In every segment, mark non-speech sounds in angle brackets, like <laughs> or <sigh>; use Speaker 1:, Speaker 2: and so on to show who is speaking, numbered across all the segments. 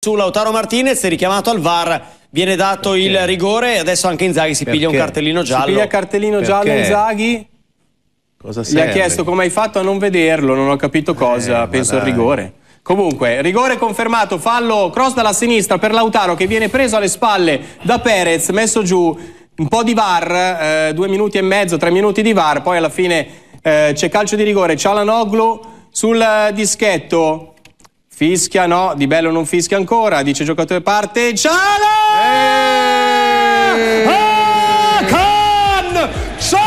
Speaker 1: su Lautaro Martinez, richiamato al VAR, viene dato Perché? il rigore e adesso anche Inzaghi si Perché? piglia un cartellino giallo.
Speaker 2: Si piglia il cartellino Perché? giallo Inzaghi. Cosa Gli ha chiesto come hai fatto a non vederlo, non ho capito cosa, eh, penso il rigore. Comunque, rigore confermato, fallo, cross dalla sinistra per Lautaro che viene preso alle spalle da Perez, messo giù, un po' di VAR, eh, due minuti e mezzo, tre minuti di VAR, poi alla fine eh, c'è calcio di rigore, Cialanoglu sul dischetto, fischia, no, Di Bello non fischia ancora, dice giocatore parte, Ciala! Eh! Ah, Can! Cialanoglu!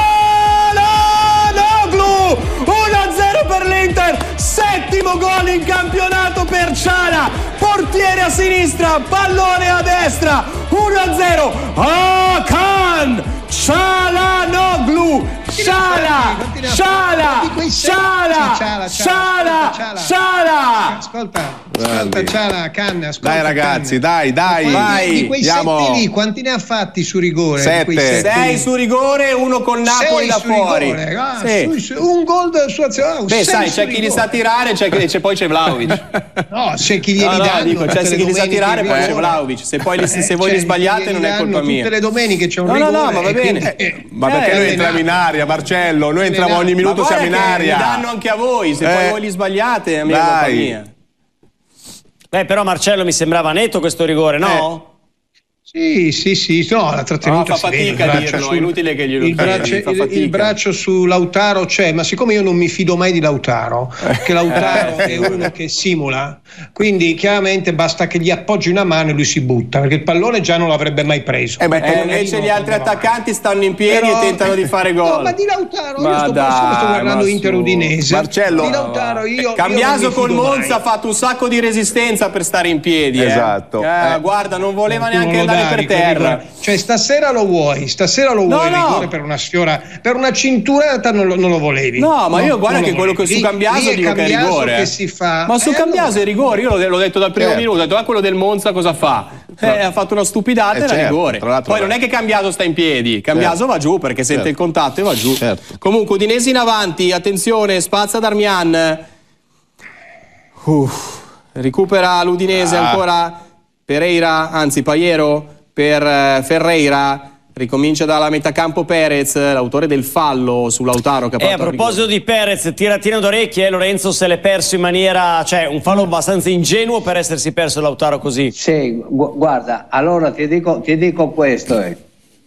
Speaker 2: 1-0 per l'Inter, settimo gol in campionato per Ciala, portiere a sinistra, pallone a destra, 1-0, ah, Can! Cialanoglu! Sciala! Sciala! Sciala! Sciala! Sciala!
Speaker 3: Ascolta, ascolta Ciala, Canne, ascolta.
Speaker 4: Dai ragazzi, dai, dai.
Speaker 3: Vai. Di quei sette lì, quanti ne ha fatti su rigore?
Speaker 2: Sette. Sei su rigore, uno con Napoli da fuori.
Speaker 3: Ah, un gol su azione.
Speaker 2: Oh, Beh, sai, c'è chi li sa tirare, c'è, poi c'è Vlaovic. <laughs>
Speaker 3: no, c'è chi glieli no, no,
Speaker 2: Dico, c'è chi li sa tirare, poi c'è Vlaovic. Se poi voi li sbagliate non è colpa mia.
Speaker 3: Tutte le domeniche c'è un rigore.
Speaker 2: No, no, ma va bene.
Speaker 4: Ma perché noi entriamo in aria, Marcello? Noi entriamo ogni minuto, siamo in aria.
Speaker 2: Li danno anche a voi, se poi voi li sbagliate, è colpa mia.
Speaker 1: Beh, però Marcello mi sembrava netto questo rigore, no?
Speaker 3: Sì, sì, sì, no, la trattenuta
Speaker 2: no, fa fatica a dirlo, sul, è inutile che glielo
Speaker 3: il braccio, il, il, braccio su Lautaro c'è, ma siccome io non mi fido mai di Lautaro, che Lautaro è uno che simula, quindi chiaramente basta che gli appoggi una mano e lui si butta, perché il pallone già non l'avrebbe mai preso.
Speaker 2: Eh, eh, invece gli altri attaccanti stanno in piedi Però, e tentano di fare <laughs> gol. No,
Speaker 3: ma di Lautaro, ma io sto, dai, sto guardando Inter Udinese.
Speaker 2: Marcello, di Lautaro io Cambiaso io col Monza ha fatto un sacco di resistenza per stare in piedi.
Speaker 4: Eh. Esatto.
Speaker 2: Eh. Guarda, non voleva neanche andare per terra.
Speaker 3: Cioè, stasera lo vuoi, stasera lo vuoi no, no. per una sfiora, per una cinturata non lo, non lo volevi.
Speaker 2: No, ma no, io guarda che quello che su Cambiaso dico che è rigore. Che
Speaker 3: si fa.
Speaker 2: Ma su eh, Cambiaso è rigore, io l'ho detto dal primo certo. minuto, ho detto, ah, quello del Monza cosa fa? Eh, ha fatto una stupidata eh, e certo, rigore. Poi non è che Cambiaso sta in piedi, Cambiaso certo. va giù perché sente certo. il contatto e va giù. Certo. Comunque Udinese in avanti, attenzione, spazza Darmian. Uff, recupera l'Udinese ah. ancora Pereira, anzi Paiero per eh, Ferreira. Ricomincia dalla metà campo Perez, l'autore del fallo su Lautaro. Che
Speaker 1: ha e a proposito di Perez, tiratino d'orecchie, Lorenzo se l'è perso in maniera, cioè un fallo abbastanza ingenuo per essersi perso Lautaro così.
Speaker 5: Sì, gu guarda, allora ti dico, ti dico questo. Eh.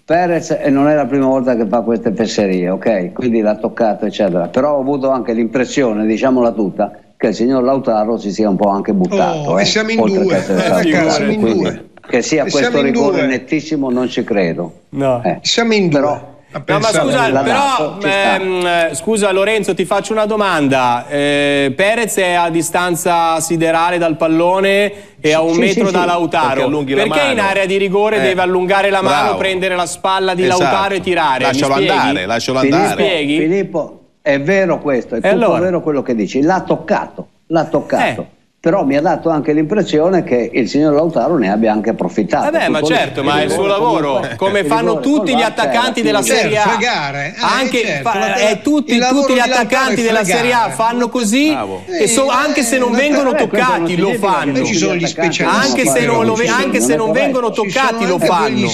Speaker 5: Perez non è la prima volta che fa queste fesserie, ok? Quindi l'ha toccato, eccetera. Però ho avuto anche l'impressione, diciamola tutta, che il signor Lautaro si sia un po' anche buttato.
Speaker 3: Oh, eh, e siamo in due, eh, siamo in due.
Speaker 5: Che sia questo rigore nettissimo non ci credo.
Speaker 3: No. Eh. Siamo in due. Però,
Speaker 2: No, ma scusa, però, ehm, scusa Lorenzo, ti faccio una domanda. Eh, Perez è a distanza siderale dal pallone e a un sì, metro sì, da Lautaro. Perché, perché in area di rigore eh, deve allungare la mano, bravo. prendere la spalla di esatto. Lautaro e tirare?
Speaker 4: Lascialo andare, lascialo andare.
Speaker 5: Filippo, Filippo, è vero questo, è e tutto allora? vero quello che dici. L'ha toccato, l'ha toccato. Eh però mi ha dato anche l'impressione che il signor Lautaro ne abbia anche approfittato.
Speaker 2: Vabbè, ma certo, ma è il suo lavoro, comunque, come fanno tutti gli attaccanti della Serie A.
Speaker 3: Fregare,
Speaker 2: eh, anche certo, eh, tutti, gli attaccanti della Serie A fanno così e so, anche se non vengono toccati lo fanno.
Speaker 3: Ci sono gli specialisti.
Speaker 2: Anche se non, lo, anche se non vengono toccati lo fanno.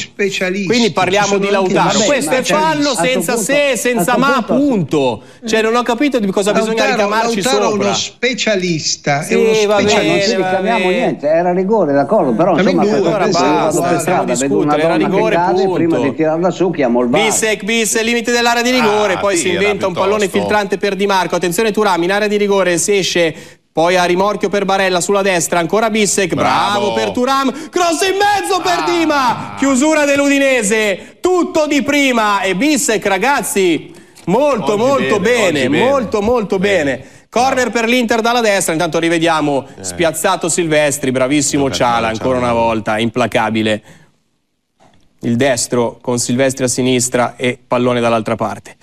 Speaker 2: Quindi parliamo di Lautaro. Questo è fallo senza se, senza ma, punto. Cioè non ho capito di cosa bisogna ricamarci sopra.
Speaker 3: Lautaro è uno specialista, è uno
Speaker 5: bene, cioè, non ci richiamiamo niente, era rigore, d'accordo, però insomma due,
Speaker 2: allora basta, per strada, vedo una donna rigore, che cade,
Speaker 5: prima di tirarla su chiamo il VAR.
Speaker 2: Bisek, bis, limite dell'area di rigore, ah, poi si inventa un pallone filtrante per Di Marco, attenzione Turam, in area di rigore si esce poi a rimorchio per Barella sulla destra, ancora Bissek, bravo, bravo per Turam, cross in mezzo per ah. Dima, chiusura dell'Udinese, tutto di prima e Bissek ragazzi, molto oggi molto bene, bene molto molto bene. bene. Corner per l'Inter dalla destra, intanto rivediamo eh. spiazzato Silvestri, bravissimo Ciala ancora una volta, implacabile. Il destro con Silvestri a sinistra e pallone dall'altra parte.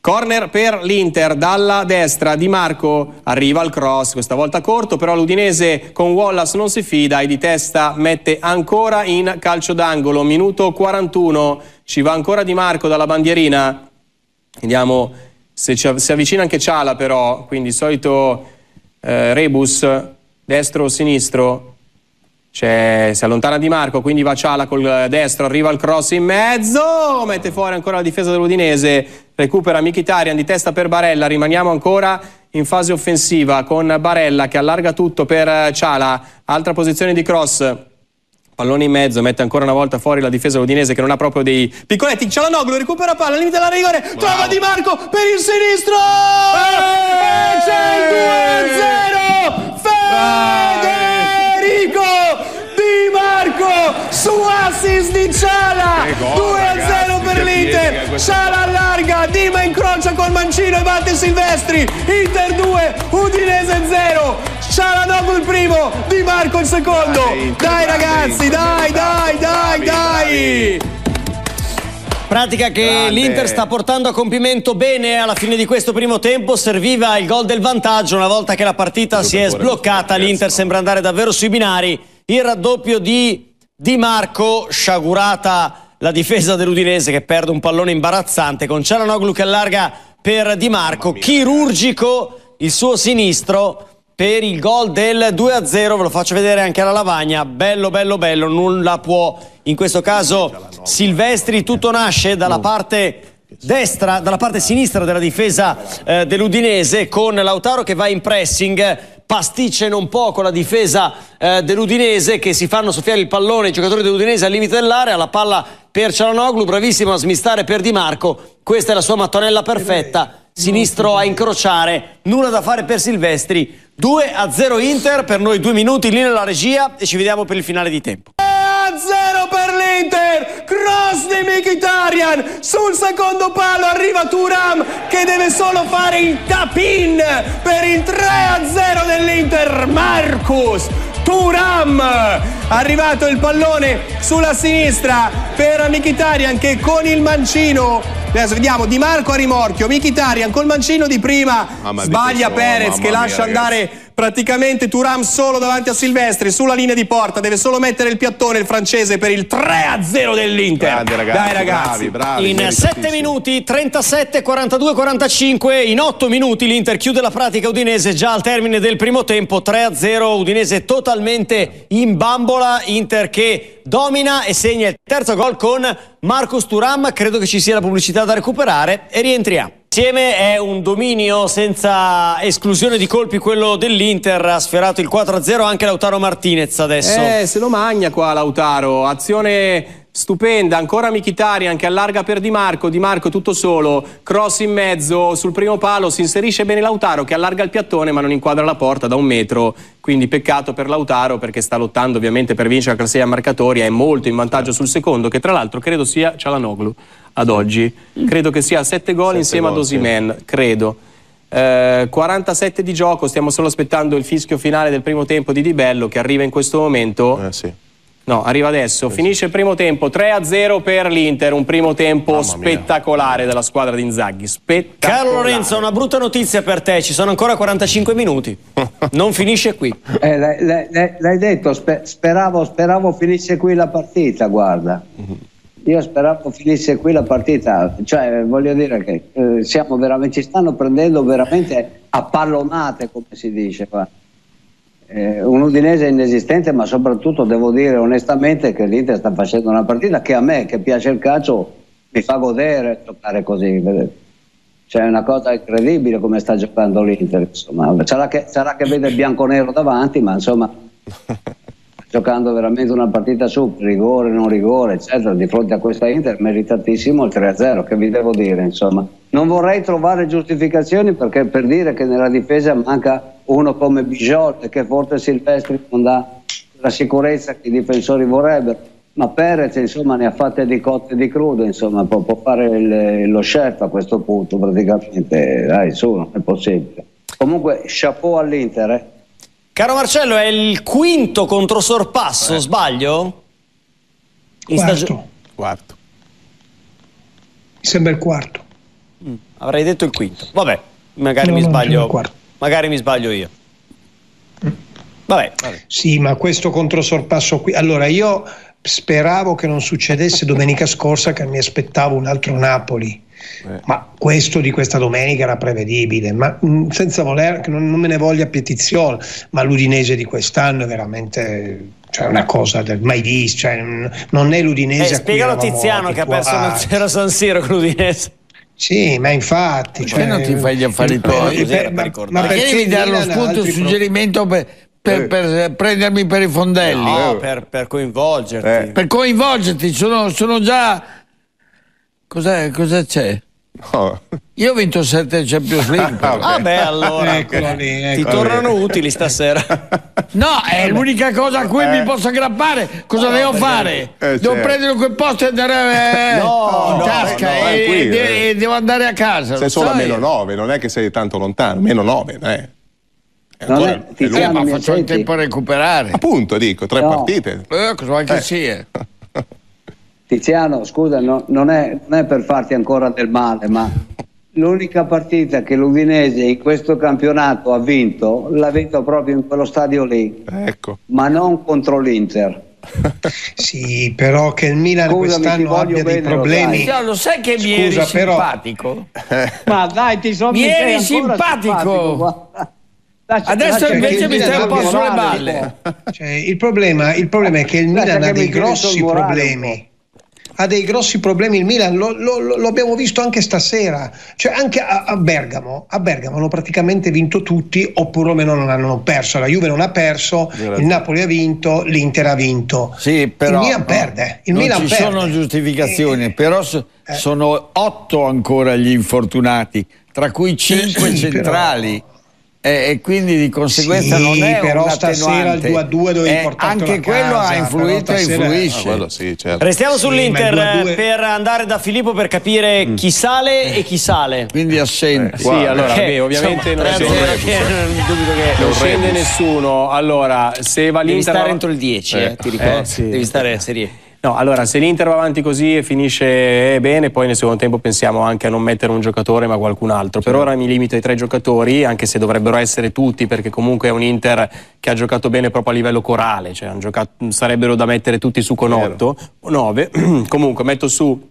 Speaker 2: Corner per l'Inter dalla destra, Di Marco arriva al cross, questa volta corto, però l'Udinese con Wallace non si fida e di testa mette ancora in calcio d'angolo. Minuto 41, ci va ancora Di Marco dalla bandierina. Vediamo se ci, si avvicina anche Ciala però, quindi solito eh, rebus, destro o sinistro, C'è, si allontana Di Marco, quindi va Ciala col destro, arriva il cross in mezzo, mette fuori ancora la difesa dell'Udinese, recupera Mkhitaryan di testa per Barella, rimaniamo ancora in fase offensiva con Barella che allarga tutto per Ciala, altra posizione di cross. Pallone in mezzo, mette ancora una volta fuori la difesa dell'Udinese che non ha proprio dei piccoletti. Cialanoglu recupera palla, limite della rigore, Bravo. trova Di Marco per il sinistro! E c'è il 2-0! Federico Di Marco su assist di Ciala! 2-0 per l'Inter! Ciala allarga, Dima incrocia col mancino e batte Silvestri! Inter 2, Udinese 0! Cialanoglu il primo, Di Marco il secondo. Dai ragazzi, dai, dai, dai, dai.
Speaker 1: Pratica che Grande. l'Inter sta portando a compimento bene alla fine di questo primo tempo. Serviva il gol del vantaggio. Una volta che la partita si è sbloccata, l'Inter sembra andare davvero sui binari. Il raddoppio di Di Marco, sciagurata la difesa dell'Udinese che perde un pallone imbarazzante con Cialanoglu che allarga per Di Marco. Chirurgico il suo sinistro per il gol del 2-0, ve lo faccio vedere anche alla lavagna, bello bello bello, nulla può in questo caso Silvestri, tutto nasce dalla parte destra, dalla parte sinistra della difesa eh, dell'Udinese con Lautaro che va in pressing, pasticcia non poco la difesa eh, dell'Udinese che si fanno soffiare il pallone i giocatori dell'Udinese al limite dell'area, la palla per Cialanoglu, bravissimo a smistare per Di Marco, questa è la sua mattonella perfetta, sinistro a incrociare, nulla da fare per Silvestri, 2 a 0 Inter, per noi due minuti lì nella regia e ci vediamo per il finale di tempo.
Speaker 2: 2 a 0 per l'Inter, cross di Mkhitaryan, sul secondo palo arriva Turam che deve solo fare il tap-in per il 3 a 0 dell'Inter, Marcus Turam. Arrivato il pallone sulla sinistra per Mkhitaryan che con il mancino Adesso vediamo Di Marco a rimorchio, Mkhitaryan col mancino di prima, mamma sbaglia Perez che lascia mia, andare praticamente Turam solo davanti a Silvestri sulla linea di porta, deve solo mettere il piattone il francese per il 3-0 dell'Inter.
Speaker 4: Grande, ragazzi, Dai ragazzi, bravi,
Speaker 1: bravi, in 7 minuti 37 42 45 in 8 minuti l'Inter chiude la pratica udinese già al termine del primo tempo 3-0 Udinese totalmente in bambola, Inter che domina e segna il terzo gol con Marcus Turam, credo che ci sia la pubblicità da recuperare e rientriamo. Insieme è un dominio senza esclusione di colpi quello dell'Inter, ha sferato il 4-0 anche Lautaro Martinez adesso.
Speaker 2: Eh, se lo magna qua Lautaro, azione Stupenda, ancora Michitarian che allarga per Di Marco, Di Marco tutto solo, cross in mezzo sul primo palo, si inserisce bene Lautaro che allarga il piattone ma non inquadra la porta da un metro, quindi peccato per Lautaro perché sta lottando ovviamente per vincere la classifica marcatoria, è molto in vantaggio sul secondo che tra l'altro credo sia Cialanoglu ad oggi, credo che sia a 7 gol insieme gol, ad Osimen, sì. credo. Eh, 47 di gioco, stiamo solo aspettando il fischio finale del primo tempo di Di Bello che arriva in questo momento.
Speaker 4: Eh, sì.
Speaker 2: No, arriva adesso. Finisce il primo tempo 3-0 per l'Inter, un primo tempo spettacolare della squadra di Inzaghi. Spettacolare.
Speaker 1: Carlo Lorenzo, una brutta notizia per te, ci sono ancora 45 minuti. <laughs> non finisce qui.
Speaker 5: Eh, l'hai, detto, speravo, speravo, finisse qui la partita, guarda. Io speravo finisse qui la partita, cioè voglio dire che eh, siamo veramente, ci stanno prendendo veramente a pallonate, come si dice qua eh, un Udinese inesistente, ma soprattutto devo dire onestamente che l'Inter sta facendo una partita che a me, che piace il calcio, mi fa godere giocare così. Cioè è una cosa incredibile come sta giocando l'Inter. Insomma. Sarà, che, sarà che vede il bianco-nero davanti, ma insomma <laughs> giocando veramente una partita su, rigore, non rigore, eccetera, di fronte a questa Inter meritatissimo il 3-0, che vi devo dire, insomma. Non vorrei trovare giustificazioni perché per dire che nella difesa manca uno come Bijot che forse Silvestri non dà la sicurezza che i difensori vorrebbero ma Perez insomma ne ha fatte di cotte e di crude insomma può, può fare il, lo chef a questo punto praticamente dai su non è possibile comunque chapeau all'Inter eh.
Speaker 1: Caro Marcello è il quinto contro sorpasso eh. sbaglio?
Speaker 3: In quarto stagio...
Speaker 4: quarto
Speaker 3: mi sembra il quarto
Speaker 1: mm, avrei detto il quinto vabbè magari no, mi sbaglio Magari mi sbaglio io. Vabbè, vabbè.
Speaker 3: Sì, ma questo controsorpasso qui. Allora, io speravo che non succedesse domenica scorsa, che mi aspettavo un altro Napoli. Eh. Ma questo di questa domenica era prevedibile, ma mh, mm, senza voler, non, non, me ne voglia petizione, ma l'Udinese di quest'anno è veramente cioè una cosa del mai vista, cioè, non è l'Udinese.
Speaker 1: Eh, spiegalo Tiziano che ha perso 1-0 San Siro con l'Udinese.
Speaker 3: Sì, ma infatti.
Speaker 6: Perché cioè, non ti fai gli affari tuoi? Per, ma, ma perché devi dare lo spunto e suggerimento per, per, eh. per, prendermi per i fondelli?
Speaker 1: No, per, per coinvolgerti. Eh.
Speaker 6: Per coinvolgerti, sono, sono già. Cos'è, cosa c'è? No. Io ho vinto 7 Champions League.
Speaker 1: ah, beh, allora eccolo lì, eccolo ti tornano lì. utili stasera. <laughs>
Speaker 6: No, è l'unica cosa a cui eh. mi posso aggrappare. Cosa no, devo fare? Eh, devo certo. prendere quel posto e andare eh, <laughs> no, in no, tasca no, e, qui, e, e, devo andare a casa.
Speaker 4: Sei solo sai? a meno 9, non è che sei tanto lontano. Meno 9, eh.
Speaker 6: Ancora, è, è eh, ma faccio il tempo a recuperare.
Speaker 4: Appunto, dico, tre partite.
Speaker 6: Eh, cosa vuoi che sia? <laughs>
Speaker 5: Tiziano, scusa, no, non, è, non, è, per farti ancora del male, ma l'unica partita che l'Udinese in questo campionato ha vinto, l'ha vinto proprio in quello stadio lì,
Speaker 4: ecco.
Speaker 5: ma non contro l'Inter. <laughs>
Speaker 3: sì, però che il Milan Scusami, quest'anno abbia dei problemi.
Speaker 6: Lo, lo sai che mi Scusa, eri però... simpatico?
Speaker 5: ma dai, ti sono
Speaker 6: mi eri simpatico. simpatico Adesso invece mi stai un po' sulle balle.
Speaker 3: Cioè, il, problema, il, problema, è che il Milan ha dei grossi problemi ha dei grossi problemi il Milan, lo, lo, lo abbiamo visto anche stasera, cioè anche a, a, Bergamo, a Bergamo hanno praticamente vinto tutti oppure almeno non hanno perso, la Juve non ha perso, Grazie. il Napoli ha vinto, l'Inter ha vinto,
Speaker 6: sì, però,
Speaker 3: il Milan no, perde, il
Speaker 6: non
Speaker 3: Milan
Speaker 6: ci
Speaker 3: perde.
Speaker 6: sono giustificazioni, eh, però so, eh. sono otto ancora gli infortunati, tra cui cinque centrali. Però, e, quindi di conseguenza
Speaker 3: sì,
Speaker 6: non è
Speaker 3: però stasera il 2 a 2 dove eh,
Speaker 6: anche quello
Speaker 3: casa,
Speaker 6: ha influito e influisce.
Speaker 4: Ah, sì, certo.
Speaker 1: restiamo sì, sull'Inter per andare da Filippo per capire mm. chi sale e chi sale.
Speaker 6: Quindi assente.
Speaker 2: Eh, sì allora beh, ovviamente insomma, non, scende, che, che non scende nessuno. Allora se va l'Inter
Speaker 1: devi stare entro il 10 eh, ti ricordo eh, sì. devi stare serie
Speaker 2: No, allora se l'Inter va avanti così e finisce bene, poi nel secondo tempo pensiamo anche a non mettere un giocatore ma qualcun altro. Per ora mi limito ai tre giocatori, anche se dovrebbero essere tutti, perché comunque è un Inter che ha giocato bene proprio a livello corale, cioè giocato, sarebbero da mettere tutti su con 8 o 9. comunque metto su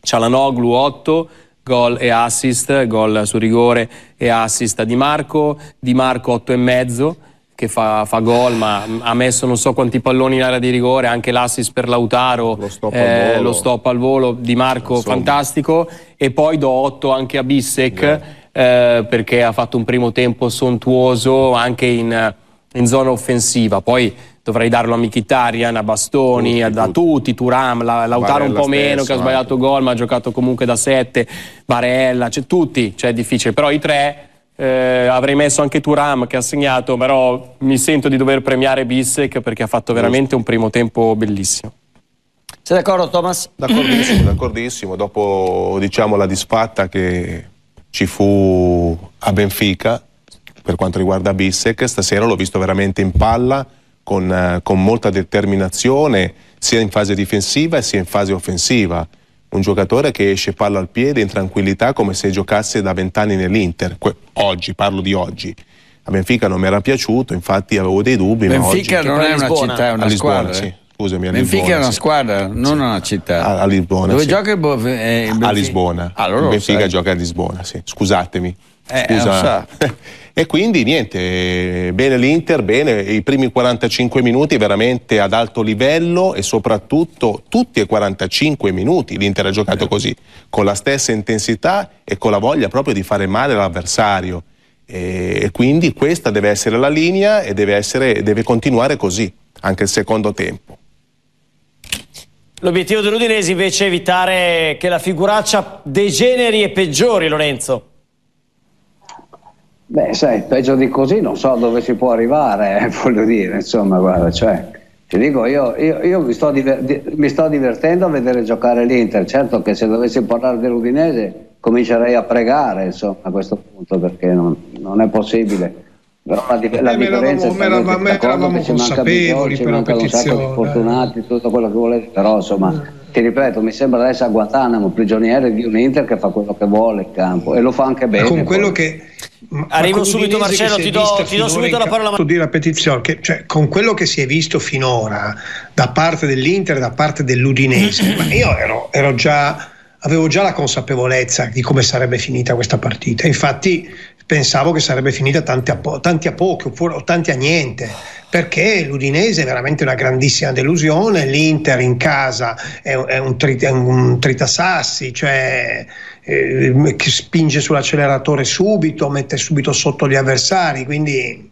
Speaker 2: Cialanoglu 8, gol e assist, gol su rigore e assist a Di Marco, Di Marco 8 e mezzo che fa, fa gol, ma ha messo non so quanti palloni in area di rigore, anche l'assist per Lautaro, lo stop, eh, lo stop al volo di Marco, Insomma. fantastico. E poi do 8 anche a Bissek, eh, perché ha fatto un primo tempo sontuoso anche in, in zona offensiva. Poi dovrei darlo a Mkhitaryan, a Bastoni, tutti, a, a tutti, Turam, la, Lautaro Barella un po' meno che ha sbagliato gol ma ha giocato comunque da 7, Barella, cioè, tutti, cioè è difficile, però i tre eh, avrei messo anche Turam che ha segnato, però mi sento di dover premiare Bissek perché ha fatto veramente un primo tempo bellissimo.
Speaker 1: Sei d'accordo Thomas?
Speaker 4: D'accordissimo, d'accordissimo. Dopo diciamo la disfatta che ci fu a Benfica per quanto riguarda Bissek, stasera l'ho visto veramente in palla con, eh, con molta determinazione sia in fase difensiva sia in fase offensiva un giocatore che esce palla al piede in tranquillità come se giocasse da vent'anni nell'Inter. oggi, parlo di oggi. A Benfica non mi era piaciuto, infatti avevo dei dubbi.
Speaker 6: Benfica non è una città, è una
Speaker 4: Lisbona,
Speaker 6: squadra.
Speaker 4: Sì. Scusami, a
Speaker 6: Benfica
Speaker 4: Lisbona,
Speaker 6: è una
Speaker 4: sì.
Speaker 6: squadra, non sì. una città.
Speaker 4: A, a Lisbona.
Speaker 6: Dove
Speaker 4: sì.
Speaker 6: gioca il Bo- eh,
Speaker 4: A Lisbona.
Speaker 6: Allora
Speaker 4: Benfica gioca a Lisbona, sì. Scusatemi.
Speaker 6: Eh,
Speaker 4: Scusa. <laughs> e quindi niente, bene l'Inter, bene i primi 45 minuti veramente ad alto livello e soprattutto tutti e 45 minuti l'Inter ha giocato così, con la stessa intensità e con la voglia proprio di fare male all'avversario. E quindi questa deve essere la linea e deve, essere, deve continuare così, anche il secondo tempo.
Speaker 1: L'obiettivo dell'Udinese invece è evitare che la figuraccia degeneri e peggiori, Lorenzo.
Speaker 5: Beh, sai, peggio di così non so dove si può arrivare, eh, <laughs> voglio dire, insomma, guarda, cioè, ti dico, io, io, io mi, sto diver- mi, sto divertendo a vedere giocare l'Inter, certo che se dovessi parlare dell'Udinese comincerei a pregare, insomma, a questo punto, perché non, non è possibile. Però la, dif- la differenza è che eravamo ci manca Bigiol, ci mancano un sacco di fortunati, tutto quello che volete, però insomma, mm. ti ripeto, mi sembra adesso a Guantanamo, prigioniero di un Inter che fa quello che vuole in campo e lo fa anche bene.
Speaker 3: Con quello che
Speaker 1: Arrivo subito Marcello, ti do, ti do subito la parola.
Speaker 3: Di ripetizione, che, cioè, con quello che si è visto finora da parte dell'Inter, da parte dell'Udinese, <clears throat> ma io ero, ero già avevo già la consapevolezza di come sarebbe finita questa partita. Infatti, pensavo che sarebbe finita tanti a, po- tanti a pochi oppure tanti a niente perché l'Udinese è veramente una grandissima delusione, l'Inter in casa è, è un, trit- è un tritasassi, cioè eh, spinge sull'acceleratore subito, mette subito sotto gli avversari, quindi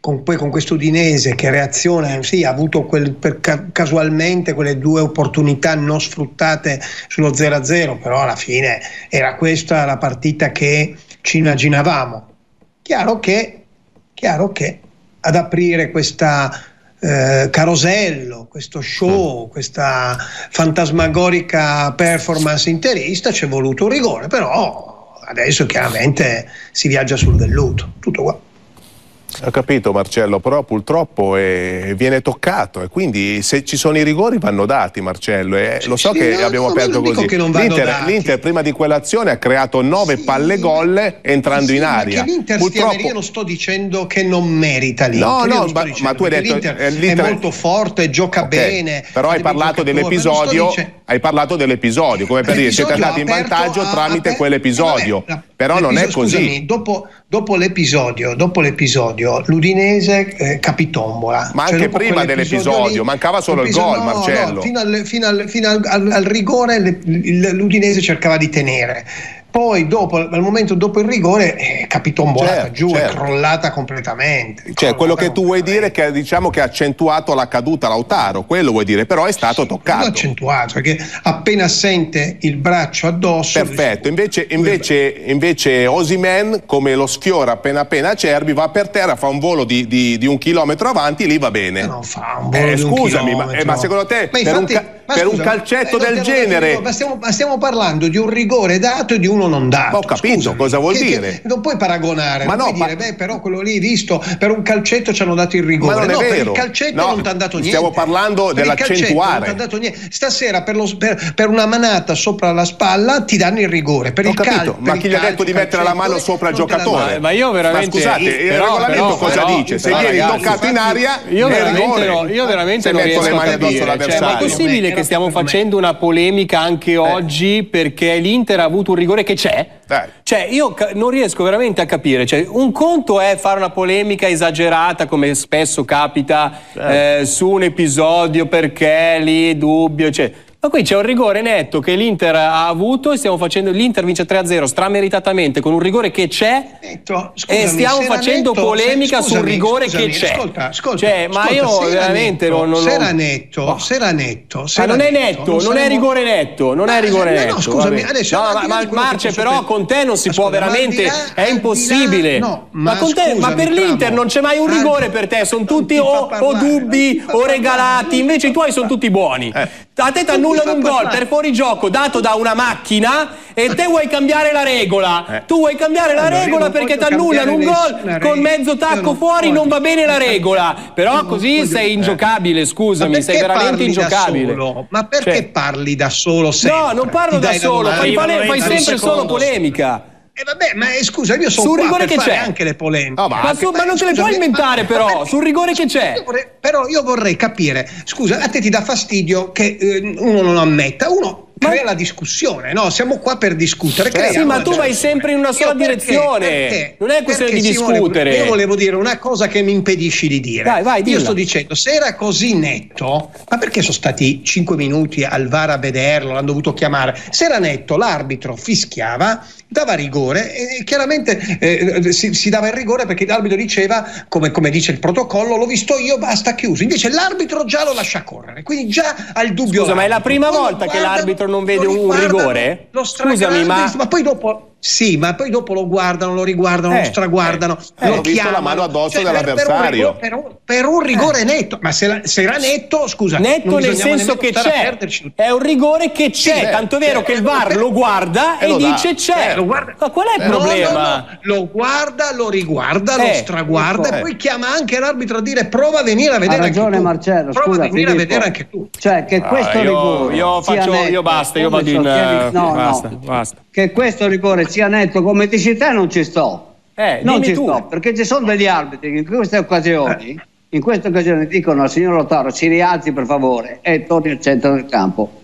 Speaker 3: con, poi con questo Udinese che reaziona, sì, ha avuto quel, per, casualmente quelle due opportunità non sfruttate sullo 0-0, però alla fine era questa la partita che ci immaginavamo. Chiaro che, chiaro che ad aprire questa eh, carosello, questo show, mm. questa fantasmagorica performance interista ci è voluto un rigore, però adesso chiaramente si viaggia sul velluto, tutto qua.
Speaker 4: Ho capito Marcello, però purtroppo eh, viene toccato e quindi se ci sono i rigori vanno dati Marcello. Eh, lo so sì, che no, abbiamo no, aperto così. L'Inter, prima di quell'azione ha creato nove sì, palle gol entrando
Speaker 3: sì,
Speaker 4: in aria.
Speaker 3: L'Inter purtroppo... io non sto dicendo che non merita l'Inter.
Speaker 4: No, no, ma, ma, tu hai detto
Speaker 3: l'Inter, eh, l'Inter è molto forte, gioca okay. bene.
Speaker 4: Però hai parlato dell'episodio, dicendo... hai parlato dell'episodio, come per dire siete andati in vantaggio tramite quell'episodio. Però non è così.
Speaker 3: Dopo l'episodio, dopo l'episodio, l'Udinese eh, capitombola.
Speaker 4: Ma cioè, anche prima dell'episodio, lì, mancava solo il gol, no, Marcello.
Speaker 3: No, fino, al, fino, al, fino al, al, rigore l'Udinese cercava di tenere poi dopo, al momento dopo il rigore è capitombolata certo, giù, certo. è crollata completamente.
Speaker 4: Cioè, crollata quello che tu vuoi dire è che diciamo che ha accentuato la caduta Lautaro, quello vuoi dire, però è stato sì, toccato.
Speaker 3: accentuato, perché appena sente il braccio addosso...
Speaker 4: Perfetto, invece, invece, invece Osimen, come lo sfiora appena appena a Cerbi, va per terra, fa un volo di, di, di un chilometro avanti, lì va bene.
Speaker 3: Non fa un volo eh, di
Speaker 4: un scusami, ma, eh, ma, secondo te ma per, infatti, un, ca- per scusa, un calcetto eh, del genere...
Speaker 3: Ma stiamo, ma stiamo parlando di un rigore dato e di uno uno non.
Speaker 4: Ma ho capito Scusami, cosa vuol che, dire. Che
Speaker 3: non puoi paragonare, ma non no, puoi ma... dire, beh, però quello lì visto per un calcetto ci hanno dato il rigore.
Speaker 4: Ma non
Speaker 3: no,
Speaker 4: è vero.
Speaker 3: per il calcetto
Speaker 4: no,
Speaker 3: non ti hanno dato niente.
Speaker 4: Stiamo parlando per dell'accentuare.
Speaker 3: Stasera per, lo, per, per, una manata sopra la spalla ti danno il rigore. Per
Speaker 4: ho
Speaker 3: il
Speaker 4: capito,
Speaker 3: cal-
Speaker 4: ma chi gli ha detto di mettere la mano sopra il giocatore?
Speaker 2: Ma io veramente.
Speaker 4: Ma scusate, il regolamento cosa dice? Se vieni toccato in aria,
Speaker 2: io veramente non riesco a capire. Cioè, ma è possibile che stiamo facendo una polemica anche oggi perché l'Inter ha avuto un rigore che c'è? Dai. Cioè, io non riesco veramente a capire. Cioè, un conto è fare una polemica esagerata, come spesso capita, certo. eh, su un episodio perché lì dubbio. Cioè, ma qui c'è un rigore netto che l'Inter ha avuto e stiamo facendo. L'Inter vince 3-0 strameritatamente con un rigore che c'è. Netto, scusami, e stiamo facendo netto, polemica se, scusami, sul rigore
Speaker 3: scusami,
Speaker 2: che c'è.
Speaker 3: Ascolta, ascolta,
Speaker 2: cioè,
Speaker 3: ascolta,
Speaker 2: ma io veramente
Speaker 3: netto,
Speaker 2: non, non.
Speaker 3: Se era netto, oh. se era netto. Se
Speaker 2: ma non è
Speaker 3: netto,
Speaker 2: non, non è rigore netto. Non è rigore netto.
Speaker 3: No, scusami, adesso.
Speaker 2: No, ma, ma Marce, però con te non si può veramente. È impossibile. Ma con te, ma per l'Inter non c'è mai un rigore per te. Sono tutti o dubbi o regalati. Invece i tuoi sono tutti buoni. Eh. A te ti annullano un gol per fuorigioco dato da una macchina e te vuoi cambiare la regola. Eh. Tu vuoi cambiare la allora, regola perché ti annullano un gol con mezzo tacco fuori, non va bene la regola. Però così sei ingiocabile, scusami, sei veramente ingiocabile.
Speaker 3: Ma perché cioè, parli da solo sempre?
Speaker 2: No, non parlo da solo, fai, fai sempre solo polemica.
Speaker 3: Eh vabbè, ma eh, scusa, io sono sul rigore che c'è anche le polemiche.
Speaker 2: Oh, ma, ma, su, ma, non te le puoi inventare, ma, però, ma sul rigore che c'è.
Speaker 3: Io vorrei, però io vorrei capire, scusa, a te ti dà fastidio che eh, uno non ammetta, uno crea la discussione, no? Siamo qua per discutere.
Speaker 2: Eh, sì, ma tu vai sempre in una sola perché, direzione. Perché? Non è questione perché, di discutere.
Speaker 3: Simone, io volevo dire una cosa che mi impedisci di dire.
Speaker 2: Dai, vai,
Speaker 3: io sto dicendo, se era così netto, ma perché sono stati 5 minuti al VAR a vederlo, l'hanno dovuto chiamare? Se era netto, l'arbitro fischiava dava rigore e chiaramente eh, si, si, dava il rigore perché l'arbitro diceva, come, come, dice il protocollo, l'ho visto io, basta chiuso. Invece l'arbitro già lo lascia correre, quindi già ha il dubbio.
Speaker 2: Scusa, ma è la prima volta che l'arbitro non vede un rigore? Scusami, ma...
Speaker 3: ma poi dopo sì, ma poi dopo lo guardano, lo riguardano, eh, lo straguardano,
Speaker 4: eh,
Speaker 3: lo
Speaker 4: ho
Speaker 3: chiamano.
Speaker 4: la mano addosso cioè, dell'avversario.
Speaker 3: Per un, per un rigore eh. netto, ma se, la, se, era netto, scusa.
Speaker 2: Netto nel senso che c'è. È un rigore che c'è, sì, tanto è vero che il VAR lo guarda e, e dice c'è. Eh, ma qual è il problema? No, no,
Speaker 3: lo guarda, lo riguarda, lo eh, straguarda ecco, e poi chiama anche l'arbitro a dire prova a venire a vedere
Speaker 5: ha ragione,
Speaker 3: anche tu.
Speaker 5: Marcello,
Speaker 3: prova
Speaker 5: scusa,
Speaker 3: a venire
Speaker 5: Filippo.
Speaker 3: a vedere anche tu.
Speaker 5: Cioè che questo ah, rigore
Speaker 2: io, faccio, io basta, io vado in
Speaker 5: no, basta. Che questo rigore sia netto come dici te non ci sto.
Speaker 2: Eh,
Speaker 5: non ci
Speaker 2: tu.
Speaker 5: sto, perché ci sono degli arbitri che in queste occasioni, eh. in queste occasioni dicono al signor Lotaro ci rialzi per favore e torni al centro del campo.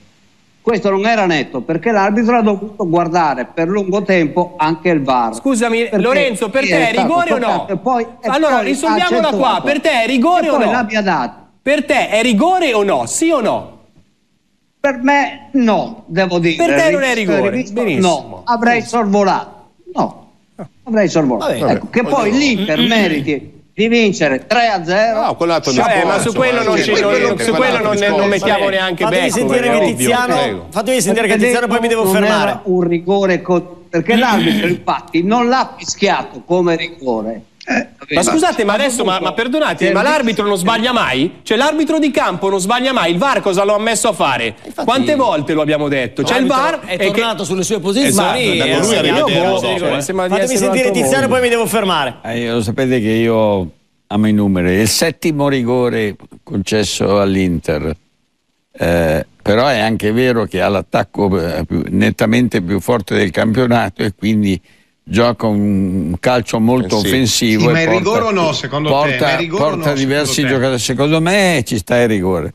Speaker 5: questo non era netto perché l'arbitro ha dovuto guardare per lungo tempo anche il VAR.
Speaker 2: Scusami Lorenzo, per te è rigore o no? Poi, allora risolviamola qua, per te è rigore o no? Per te è rigore o no? Sì o no?
Speaker 5: Per me no, devo dire.
Speaker 2: Per te non è rigore? Benissimo.
Speaker 5: No, avrei sorvolato. No, avrei sorvolato. Ecco, che poi l'Inter meriti di vincere 3 a 0.
Speaker 2: No, quello Vabbè, ma su quello non, ci, non, su quello non, non mettiamo neanche
Speaker 1: fatemi Sentire Tiziano, fatemi sentire che Tiziano poi mi devo fermare.
Speaker 5: un rigore perché l'arbitro infatti non l'ha fischiato come rigore
Speaker 2: eh, ma scusate, ma adesso, ma, ma perdonate, ma l'arbitro non sbaglia mai? Cioè l'arbitro di campo non sbaglia mai? Il VAR cosa lo ha messo a fare? Infatti, Quante volte lo abbiamo detto? Cioè il VAR
Speaker 1: è tornato che... sulle sue posizioni. Esatto, lui Fatemi sentire Tiziano e poi mi devo fermare.
Speaker 6: Eh, lo sapete che io amo i numeri. Il settimo rigore concesso all'Inter. Eh, però è anche vero che ha l'attacco eh, nettamente più forte del campionato e quindi gioca un calcio molto eh sì. offensivo. Sì,
Speaker 3: ma è rigore o no secondo
Speaker 6: porta,
Speaker 3: te?
Speaker 6: Porta
Speaker 3: no,
Speaker 6: diversi giocatori, secondo me ci sta il rigore.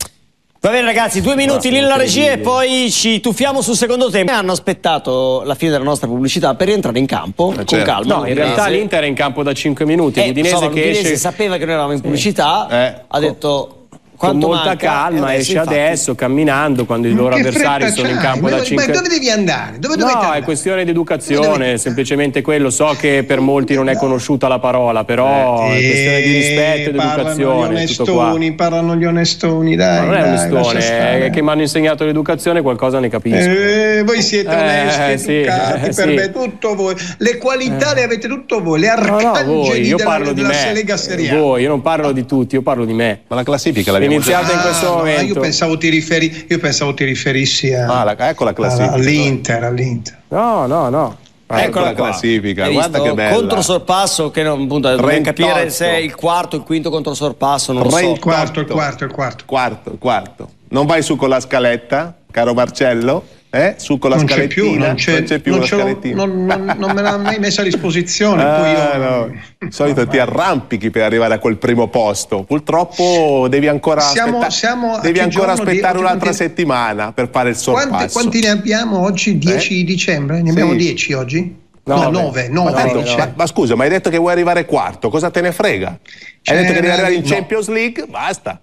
Speaker 1: Va bene ragazzi, due minuti lì nella regia e poi ci tuffiamo sul secondo tempo. Hanno aspettato la fine della nostra pubblicità per rientrare in campo eh, con certo. calma.
Speaker 2: No, in realtà l'Inter è in campo da 5 minuti. Eh,
Speaker 1: L'Udinese
Speaker 2: insomma,
Speaker 1: che esce... sapeva che noi eravamo in pubblicità, eh. ha detto
Speaker 2: con molta manca? calma, eh, esce infatti. adesso camminando quando i loro avversari sono in campo da 5
Speaker 3: Ma dove devi andare? Dove
Speaker 2: no,
Speaker 3: andare?
Speaker 2: è questione di educazione, semplicemente quello. So che per molti non è conosciuta la parola, però eh, è questione di rispetto ed educazione.
Speaker 3: Onestoni, parlano gli onestoni, dai. Ma
Speaker 2: non è onestone, è che mi hanno insegnato l'educazione, qualcosa ne capisco.
Speaker 3: Eh, voi siete eh, onesti, educati, <laughs> sì, per sì. me tutto voi. Le qualità eh. le avete tutto voi, le arcangeli no, no, voi. Io della, parlo di me. Lega Serie
Speaker 2: Voi, io non parlo di tutti, io parlo di me.
Speaker 4: Ma la classifica l'abbiamo
Speaker 2: iniziata in questo ah, momento.
Speaker 3: io, pensavo ti riferi, io pensavo ti riferissi a,
Speaker 4: ah, la, ecco la classifica.
Speaker 3: all'Inter, all'Inter.
Speaker 2: No, no, no.
Speaker 4: Ah, ecco la classifica, guarda che bella.
Speaker 1: Controsorpasso che non appunto dobbiamo capire se è il quarto, il quinto controsorpasso, non lo so.
Speaker 3: Il quarto, il quarto, il quarto.
Speaker 4: Quarto, il quarto. Non vai su con la scaletta, caro Marcello? Eh? Su con la non
Speaker 3: c'è più, non c'è, non c'è più non la scalettina. Non, non, non, me l'ha mai messa a disposizione. ah, io... no.
Speaker 4: Di solito ti arrampichi per arrivare a quel primo posto. Purtroppo devi ancora, siamo, aspetta- siamo devi ancora aspettare di, un'altra di... settimana per fare il sorpasso.
Speaker 3: Quanti, quanti ne abbiamo oggi? 10 eh? dicembre? Ne abbiamo 10 sì. oggi? No, 9, 9,
Speaker 4: ma, ma, scusa, ma hai detto che vuoi arrivare quarto, cosa te ne frega? Hai detto che devi arrivare in Champions League? Basta.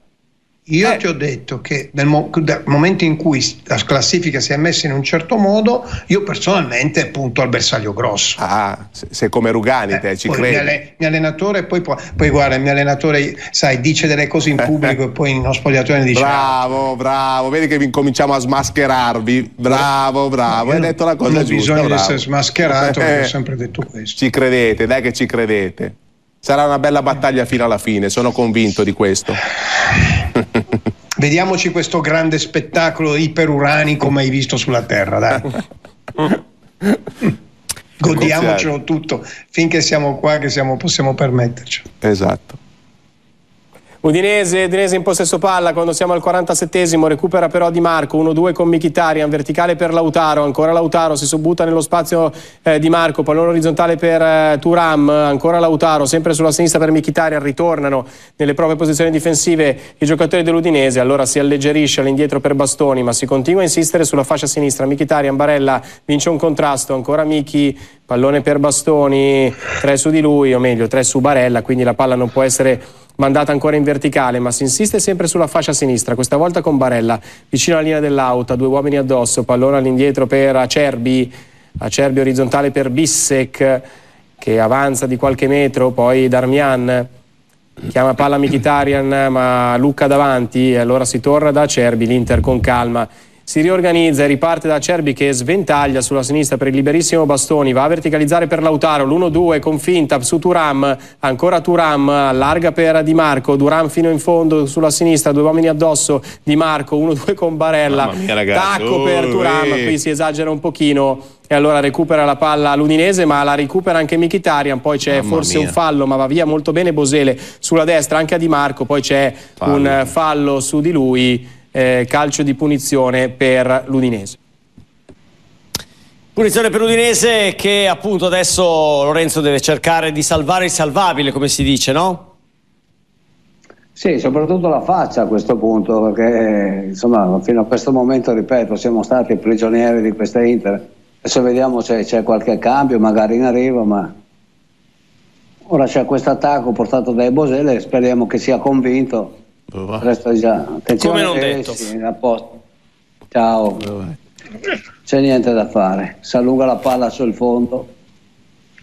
Speaker 3: Io eh. ti ho detto che nel, mo- nel, momento in cui la classifica si è messa in un certo modo, io personalmente punto al bersaglio grosso.
Speaker 4: Ah, sei come Rugani, eh, te ci credi?
Speaker 3: Il mio, mio allenatore, poi, poi, guarda, il mio allenatore, sai, dice delle cose in pubblico <laughs> e poi in uno spogliatoio dice...
Speaker 4: Bravo, bravo, vedi che incominciamo a smascherarvi. Bravo, bravo, hai detto la cosa
Speaker 3: non
Speaker 4: giusta.
Speaker 3: Non bisogno
Speaker 4: bravo.
Speaker 3: essere smascherato, eh, ho sempre detto questo.
Speaker 4: Ci credete, dai che ci credete. Sarà una bella battaglia fino alla fine, sono convinto di questo. <laughs>
Speaker 3: Vediamoci questo grande spettacolo iperuranico mai visto sulla Terra, dai. <laughs> Godiamocelo tutto finché siamo qua che siamo, possiamo permetterci.
Speaker 4: Esatto.
Speaker 2: Udinese, Udinese in possesso palla quando siamo al 47esimo, recupera però Di Marco, 1-2 con Michitarian, verticale per Lautaro, ancora Lautaro, si subbutta nello spazio eh, Di Marco, pallone orizzontale per eh, Turam, ancora Lautaro, sempre sulla sinistra per Michitarian, ritornano nelle proprie posizioni difensive i giocatori dell'Udinese, allora si alleggerisce all'indietro per Bastoni, ma si continua a insistere sulla fascia sinistra, Michitarian, Barella vince un contrasto, ancora Michi, pallone per Bastoni, tre su di lui, o meglio tre su Barella, quindi la palla non può essere mandata ancora in verticale, ma si insiste sempre sulla fascia sinistra, questa volta con Barella, vicino alla linea dell'auto, due uomini addosso, pallone all'indietro per Acerbi, Acerbi orizzontale per Bissek, che avanza di qualche metro, poi Darmian chiama palla Michitarian, ma Lucca davanti, e allora si torna da Acerbi, l'Inter con calma si riorganizza e riparte da Cerbi che sventaglia sulla sinistra per il liberissimo Bastoni, va a verticalizzare per Lautaro, l'1-2 con finta su Turam, ancora Turam, allarga per Di Marco, Duram fino in fondo sulla sinistra, due uomini addosso, Di Marco, 1-2 con Barella, mia, tacco per Turam, qui si esagera un pochino. E allora recupera la palla l'Udinese ma la recupera anche Mkhitaryan. Poi c'è forse mia. un fallo ma va via molto bene Bosele sulla destra. Anche a Di Marco poi c'è un fallo su di lui eh, calcio di punizione per l'Udinese.
Speaker 1: Punizione per l'Udinese che appunto adesso Lorenzo deve cercare di salvare il salvabile, come si dice, no?
Speaker 5: Sì, soprattutto la faccia a questo punto, perché insomma fino a questo momento, ripeto, siamo stati prigionieri di questa Inter. Adesso vediamo se c'è qualche cambio, magari in arrivo, ma ora c'è questo attacco portato dai Bosele, speriamo che sia convinto. È già.
Speaker 1: Attenzione, Come non detto.
Speaker 5: Posto. Ciao. C'è niente da fare. Si allunga la palla sul fondo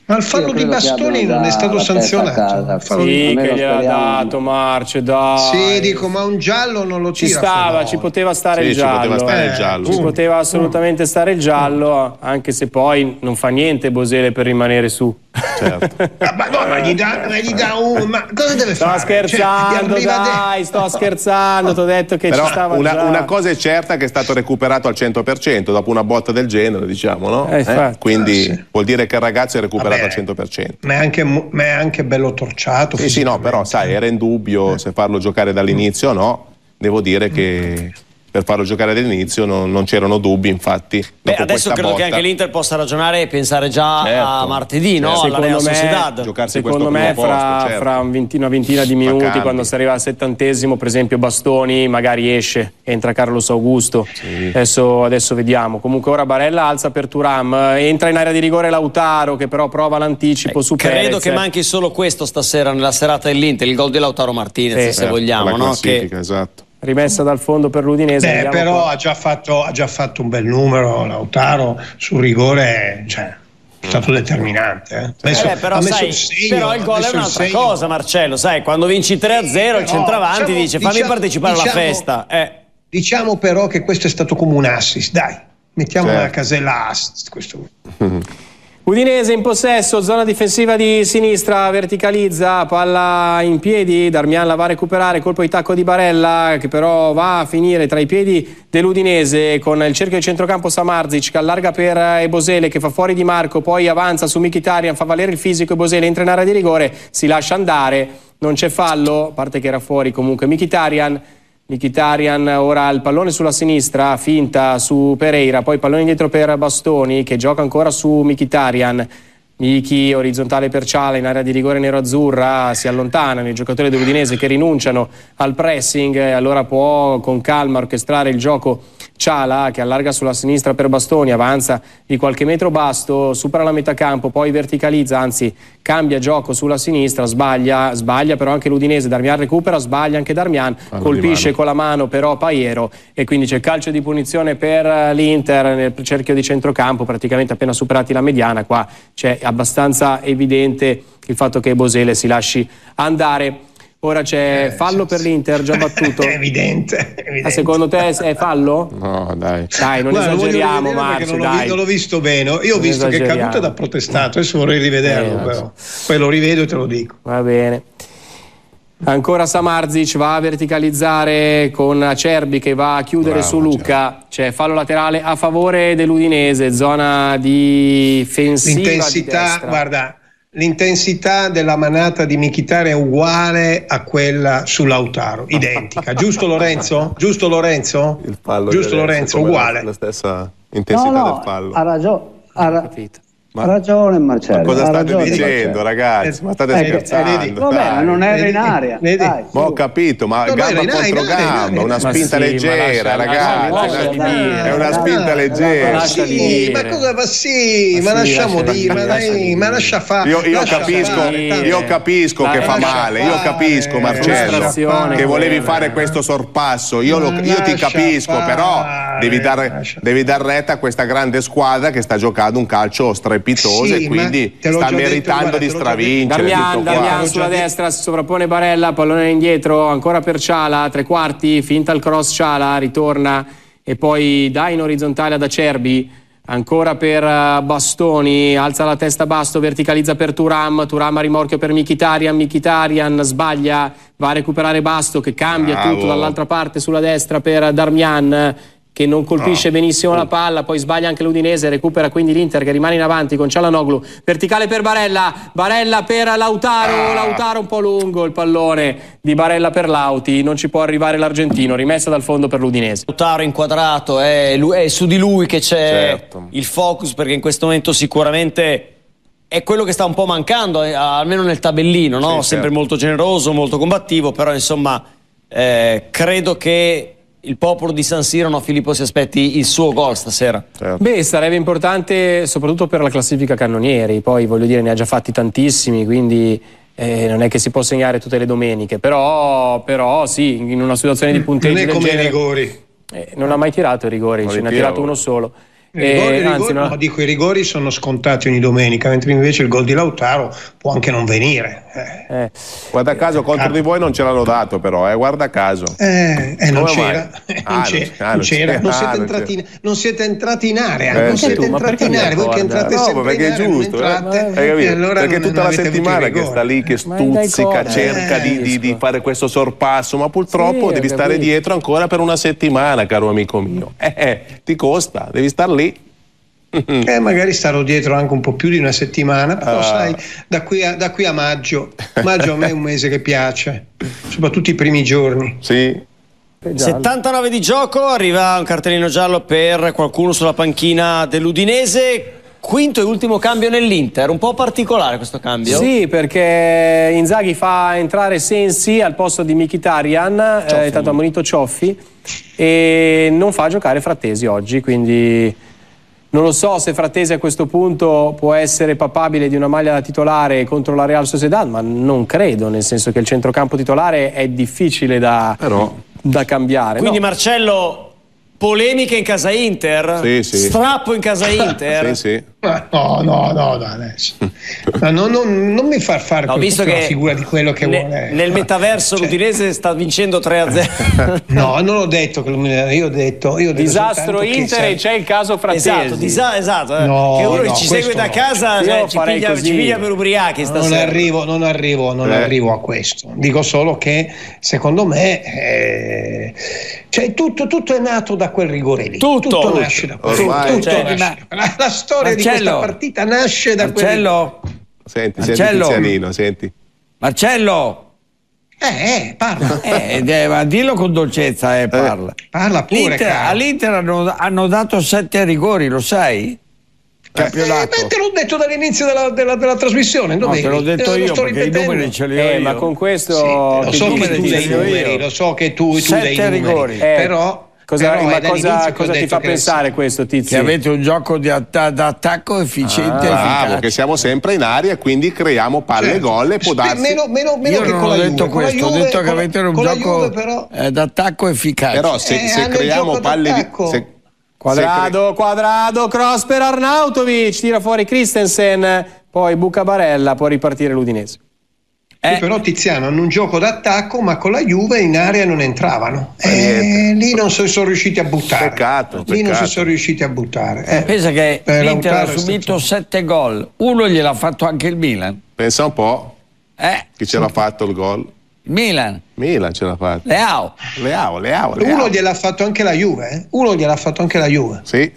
Speaker 3: ma il fallo di Bastoni non è stato sanzionato.
Speaker 2: Sì, che gli ha dato Marce, dai.
Speaker 3: Sì, dico, ma un giallo non lo
Speaker 2: tira. Ci stava, ci poteva stare
Speaker 4: sì,
Speaker 2: il giallo.
Speaker 4: Ci poteva stare il giallo.
Speaker 2: Eh, ci poteva assolutamente stare il giallo, anche se poi non fa niente Bosele per rimanere su.
Speaker 3: Certo. <laughs> ma, no, ma, gli dà, ma gli dà un. Ma cosa deve
Speaker 2: sto
Speaker 3: fare?
Speaker 2: Scherzando, cioè, dai, de... sto scherzando, ti ho detto che
Speaker 4: Però
Speaker 2: ci stava.
Speaker 4: Una,
Speaker 2: già.
Speaker 4: una, cosa è certa che è stato recuperato al 100% dopo una botta del genere, diciamo, no? Eh, eh? Quindi ah, sì. vuol dire che il ragazzo è recuperato Vabbè, al 100%.
Speaker 3: Ma è anche, ma è anche bello torciato.
Speaker 4: Sì, sì, no, però sai, era in dubbio eh. se farlo giocare dall'inizio o no. Devo dire che per farlo giocare all'inizio non, non c'erano dubbi infatti
Speaker 1: Beh, adesso credo
Speaker 4: botta.
Speaker 1: che anche l'Inter possa ragionare e pensare già certo. a martedì no? alla Real Sociedad
Speaker 2: secondo me
Speaker 4: posto,
Speaker 2: fra,
Speaker 4: certo.
Speaker 2: fra un ventina, una ventina di minuti quando si arriva al settantesimo per esempio Bastoni magari esce entra Carlos Augusto sì. adesso, adesso, vediamo comunque ora Barella alza per Turam entra in area di rigore Lautaro che però prova l'anticipo eh, su
Speaker 1: credo
Speaker 2: Perez
Speaker 1: che manchi solo questo stasera nella serata dell'Inter il gol di Lautaro Martinez sì. se
Speaker 4: certo,
Speaker 1: vogliamo no?
Speaker 4: che... esatto
Speaker 2: rimessa dal fondo per l'Udinese.
Speaker 3: Beh, però ha già, fatto, ha già, fatto, un bel numero Lautaro sul rigore, cioè, è stato determinante. Eh.
Speaker 1: Messo, eh, però, sai, il segno, però, il gol è un'altra cosa, Marcello. Sai, quando vinci 3-0, sì, il centravanti diciamo, dice fammi diciamo, partecipare diciamo, alla festa. Eh.
Speaker 3: Diciamo però che questo è stato come un assist, dai, mettiamo certo. una casella assist. Questo. <laughs>
Speaker 2: Udinese in possesso, zona difensiva di sinistra, verticalizza, palla in piedi, Darmian la va a recuperare, colpo di tacco di Barella che però va a finire tra i piedi dell'Udinese con il cerchio di centrocampo Samarzic che allarga per Ebosele che fa fuori di Marco, poi avanza su Mkhitaryan, fa valere il fisico Ebosele, entra in area di rigore, si lascia andare, non c'è fallo, a parte che era fuori comunque Mkhitaryan Mkhitaryan ora il pallone sulla sinistra, finta su Pereira, poi pallone indietro per Bastoni che gioca ancora su Mkhitaryan. Miki orizzontale per Ciala in area di rigore nero-azzurra, si allontanano i giocatori dell'Udinese che rinunciano al pressing e allora può con calma orchestrare il gioco Ciala che allarga sulla sinistra per Bastoni, avanza di qualche metro basto, supera la metà campo, poi verticalizza, anzi cambia gioco sulla sinistra, sbaglia, sbaglia però anche l'Udinese, Darmian recupera, sbaglia anche Darmian, Fanno colpisce con la mano però Paiero e quindi c'è calcio di punizione per l'Inter nel cerchio di centrocampo, praticamente appena superati la mediana, qua c'è abbastanza evidente il fatto che Bosele si lasci andare. Ora c'è eh, fallo per l'Inter già <laughs> battuto.
Speaker 3: è evidente. È evidente.
Speaker 2: Ah, secondo te è fallo?
Speaker 4: No, dai.
Speaker 2: Dai, non Guarda, esageriamo, Marzio,
Speaker 3: non,
Speaker 2: dai.
Speaker 3: non l'ho visto bene. Io ho non visto che è caduto ed ha protestato. Adesso vorrei rivederlo, eh, però. Poi lo rivedo e te lo dico.
Speaker 2: Va bene. Ancora Samarzic va a verticalizzare con Acerbi che va a chiudere Bravo, su Luca. C'è fallo laterale a favore dell'Udinese, zona difensiva.
Speaker 3: L'intensità,
Speaker 2: di
Speaker 3: guarda, l'intensità della manata di Michitare è uguale a quella su Lautaro, <laughs> identica. Giusto Lorenzo? Giusto Lorenzo?
Speaker 4: Il fallo
Speaker 3: Giusto Lorenzo, uguale.
Speaker 4: La stessa intensità
Speaker 5: no, no,
Speaker 4: del fallo.
Speaker 5: Ha ragione. Ha ra- ma, ha ragione Marcello.
Speaker 4: Ma cosa state
Speaker 5: ragione,
Speaker 4: dicendo,
Speaker 5: Marcello.
Speaker 4: ragazzi? Ma state
Speaker 5: eh,
Speaker 4: scherzando?
Speaker 5: Vabbè, ma non era in aria. Vedi? Dai,
Speaker 4: ma ho capito, ma
Speaker 3: no,
Speaker 4: gamba
Speaker 3: no,
Speaker 4: contro
Speaker 3: in
Speaker 4: gamba, una spinta
Speaker 2: sì,
Speaker 4: leggera, ragazzi. È una spinta leggera.
Speaker 3: Sì, ma cosa ma sì, ma lasciamo dire, ma dai, ma lascia fare.
Speaker 4: Io capisco, io capisco che fa male, io capisco Marcello che volevi fare questo sorpasso. Io ti capisco, però devi dar retta a questa grande squadra che sta giocando un calcio strepitoso e quindi quindi sta meritando detto, di stravincere.
Speaker 2: Damian, Damian sulla destra, si sovrappone Barella, pallone indietro, ancora per Ciala, tre quarti, finta il cross Ciala, ritorna e poi dà in orizzontale ad Acerbi. Ancora per eh, Bastoni, alza la testa Basto, verticalizza per Turam, Turam a rimorchio per Michitarian, Michitarian sbaglia, va a recuperare Basto che cambia Bravo. tutto dall'altra parte sulla destra per Darmian che non colpisce no. benissimo la palla, poi sbaglia anche l'Udinese, recupera quindi l'Inter che rimane in avanti con Cialanoglu, verticale per Barella, Barella per Lautaro, ah. Lautaro un po' lungo il pallone di Barella per Lauti, non ci può arrivare l'argentino, rimessa dal fondo per l'Udinese.
Speaker 1: Lautaro inquadrato, è, è su di lui che c'è certo. il focus perché in questo momento sicuramente è quello che sta un po' mancando, eh, almeno nel tabellino, no?
Speaker 4: Sì,
Speaker 1: sempre
Speaker 4: certo.
Speaker 1: molto generoso, molto combattivo, però insomma eh, credo che il popolo di San Siro, no, Filippo, si aspetti il suo gol stasera.
Speaker 4: Certo.
Speaker 2: Beh, sarebbe importante soprattutto per la classifica cannonieri, poi voglio dire ne ha già fatti tantissimi, quindi eh, non è che si può segnare tutte le domeniche, però, però sì, in una situazione di punteggio
Speaker 3: Non è come i
Speaker 2: genere-
Speaker 3: rigori.
Speaker 2: eh, non ha mai tirato i rigori,
Speaker 4: Non
Speaker 2: ce ne ha
Speaker 4: tira
Speaker 2: tirato
Speaker 4: uno
Speaker 2: solo.
Speaker 3: I rigori,
Speaker 2: Eh, anzi,
Speaker 3: rigori-
Speaker 2: ha-
Speaker 3: no, dico, i rigori sono scontati ogni domenica, mentre invece il gol di Lautaro può anche non venire. Eh,
Speaker 2: eh.
Speaker 4: Guarda caso, contro di voi non ce l'hanno dato però, eh, guarda caso.
Speaker 3: Eh, eh, non c'era? <laughs> Eh,
Speaker 4: Ah,
Speaker 3: non c'era,
Speaker 4: Ah,
Speaker 3: siete
Speaker 4: non
Speaker 3: entrati in-
Speaker 4: c'era.
Speaker 3: non siete entrati in area,
Speaker 4: Eh,
Speaker 3: non siete
Speaker 2: tu,
Speaker 3: entrati in area, voi che entrate
Speaker 4: No,
Speaker 3: sempre
Speaker 4: perché
Speaker 3: in
Speaker 4: è
Speaker 3: area,
Speaker 4: giusto, eh.
Speaker 3: entrate,
Speaker 4: Hai capito?
Speaker 3: allora
Speaker 4: perché tutta la settimana che sta lì, che stuzzica, cerca di, di- di fare questo sorpasso, ma purtroppo devi stare dietro ancora per una settimana, caro amico mio. Eh, eh, ti costa, devi star lì.
Speaker 3: Eh, magari starò dietro anche un po' più di una settimana, però
Speaker 4: Ah.
Speaker 3: sai, da qui, a, da qui a maggio, maggio a me è un mese che piace, soprattutto i primi giorni.
Speaker 4: Sì,
Speaker 1: 79 di gioco, arriva un cartellino giallo per qualcuno sulla panchina dell'Udinese. Quinto e ultimo cambio nell'Inter, un po' particolare questo cambio.
Speaker 2: Sì, perché Inzaghi fa entrare Sensi al posto di Mkhitaryan, eh, è stato ammonito Cioffi e non fa giocare Frattesi oggi, quindi non lo so se Frattesi a questo punto può essere papabile di una maglia da titolare contro la Real Sociedad, ma non credo, nel senso che il centrocampo titolare è difficile da,
Speaker 4: Però-
Speaker 2: da cambiare.
Speaker 1: Quindi
Speaker 2: no?
Speaker 1: Marcello, polemiche in casa Inter,
Speaker 4: Sì, sì.
Speaker 1: strappo in casa <laughs> Inter.
Speaker 4: sì, sì.
Speaker 3: Ma no, no, no, no, adesso. Ma no, non, non mi far fare
Speaker 1: No, visto che
Speaker 3: la figura di quello che
Speaker 1: ne-
Speaker 3: vuole.
Speaker 1: nel metaverso
Speaker 3: Cioè,
Speaker 1: l'Udinese sta vincendo 3-0. <laughs>
Speaker 3: No, non ho detto che l'Udinese- io ho detto, io ho detto
Speaker 2: Disastro Inter e c'è il caso Frattesi.
Speaker 1: esatto, disa- esatto, eh.
Speaker 3: No,
Speaker 1: che uno
Speaker 3: no,
Speaker 1: ci segue da
Speaker 3: no.
Speaker 1: casa
Speaker 2: Io
Speaker 1: cioè, ci, piglia, ci piglia per ubriachi
Speaker 3: Non
Speaker 1: stasera.
Speaker 3: arrivo, non arrivo, non
Speaker 4: Eh.
Speaker 3: arrivo a questo. Dico solo che secondo me eh, cioè, tutto, tutto è nato da quel rigore lì.
Speaker 1: Tutto.
Speaker 3: nasce da quello.
Speaker 4: Ormai-
Speaker 3: Tutto
Speaker 6: Cioè,
Speaker 3: nasce- la, la storia di
Speaker 6: Marcello.
Speaker 3: questa partita nasce da quel
Speaker 6: Marcello,
Speaker 4: Senti, senti
Speaker 6: Marcello.
Speaker 4: Tizianino, senti.
Speaker 6: Marcello,
Speaker 3: Eh, eh, parla,
Speaker 6: eh, eh, ma dillo con dolcezza, eh, parla.
Speaker 3: parla pure.
Speaker 6: All'Inter hanno, hanno dato sette rigori, lo sai?
Speaker 3: Eh,
Speaker 6: Campionato.
Speaker 3: beh, te l'ho detto dall'inizio della, della- della trasmissione.
Speaker 6: No, te l'ho detto
Speaker 3: Eh,
Speaker 6: io
Speaker 3: sto
Speaker 6: perché i
Speaker 3: ripetendo.
Speaker 6: numeri ce li ho
Speaker 2: Eh,
Speaker 6: io.
Speaker 2: ma con questo...
Speaker 3: Sì, lo so che
Speaker 2: numeri
Speaker 3: tu
Speaker 2: dico
Speaker 3: numeri,
Speaker 2: io?
Speaker 3: lo so che tu, tu
Speaker 6: Sette
Speaker 3: dai numeri,
Speaker 6: rigori.
Speaker 2: Eh,
Speaker 3: però,
Speaker 2: Cosa,
Speaker 3: però
Speaker 2: ma cosa,
Speaker 3: ho
Speaker 2: cosa ti fa pensare questo, Tizio?
Speaker 6: Che avete un gioco di atta- d'attacco efficiente e
Speaker 4: Bravo,
Speaker 6: efficace.
Speaker 4: che siamo sempre in aria e quindi creiamo palle
Speaker 3: Certo.
Speaker 4: gol e può darsi...
Speaker 3: meno, meno, meno
Speaker 6: Io
Speaker 3: che
Speaker 6: non
Speaker 3: con
Speaker 6: ho
Speaker 3: la
Speaker 6: detto
Speaker 3: Juve, con la
Speaker 6: questo, ho
Speaker 3: Juve-
Speaker 6: detto che avete un gioco
Speaker 3: Juve, però,
Speaker 6: eh, d'attacco efficace.
Speaker 4: Però se,
Speaker 3: Eh,
Speaker 4: se creiamo palle di... se-
Speaker 2: Quadrado, quadrado, cross per Arnautovic, tira fuori Christensen, poi buca Barella, può ripartire l'Udinese.
Speaker 3: Sì,
Speaker 6: Eh.
Speaker 3: però Tiziano hanno un gioco d'attacco, ma con la Juve in area non entravano. Eh, lì non si sono riusciti a buttare.
Speaker 4: Peccato,
Speaker 3: Lì non
Speaker 4: peccato.
Speaker 3: si sono riusciti a buttare. Eh,
Speaker 6: Pensa che l'Inter ha subito
Speaker 3: stato-
Speaker 6: sette gol, uno gliel'ha fatto anche il Milan.
Speaker 4: Pensa un po'
Speaker 6: Eh,
Speaker 4: chi ce l'ha fatto il gol.
Speaker 6: Il Milan,
Speaker 4: Milan ce l'ha fatto.
Speaker 6: Leao.
Speaker 4: Leao, Leao, Leao.
Speaker 3: Uno gliel'ha fatto anche la Juve, eh? uno gliel'ha fatto anche la Juve
Speaker 4: Sì.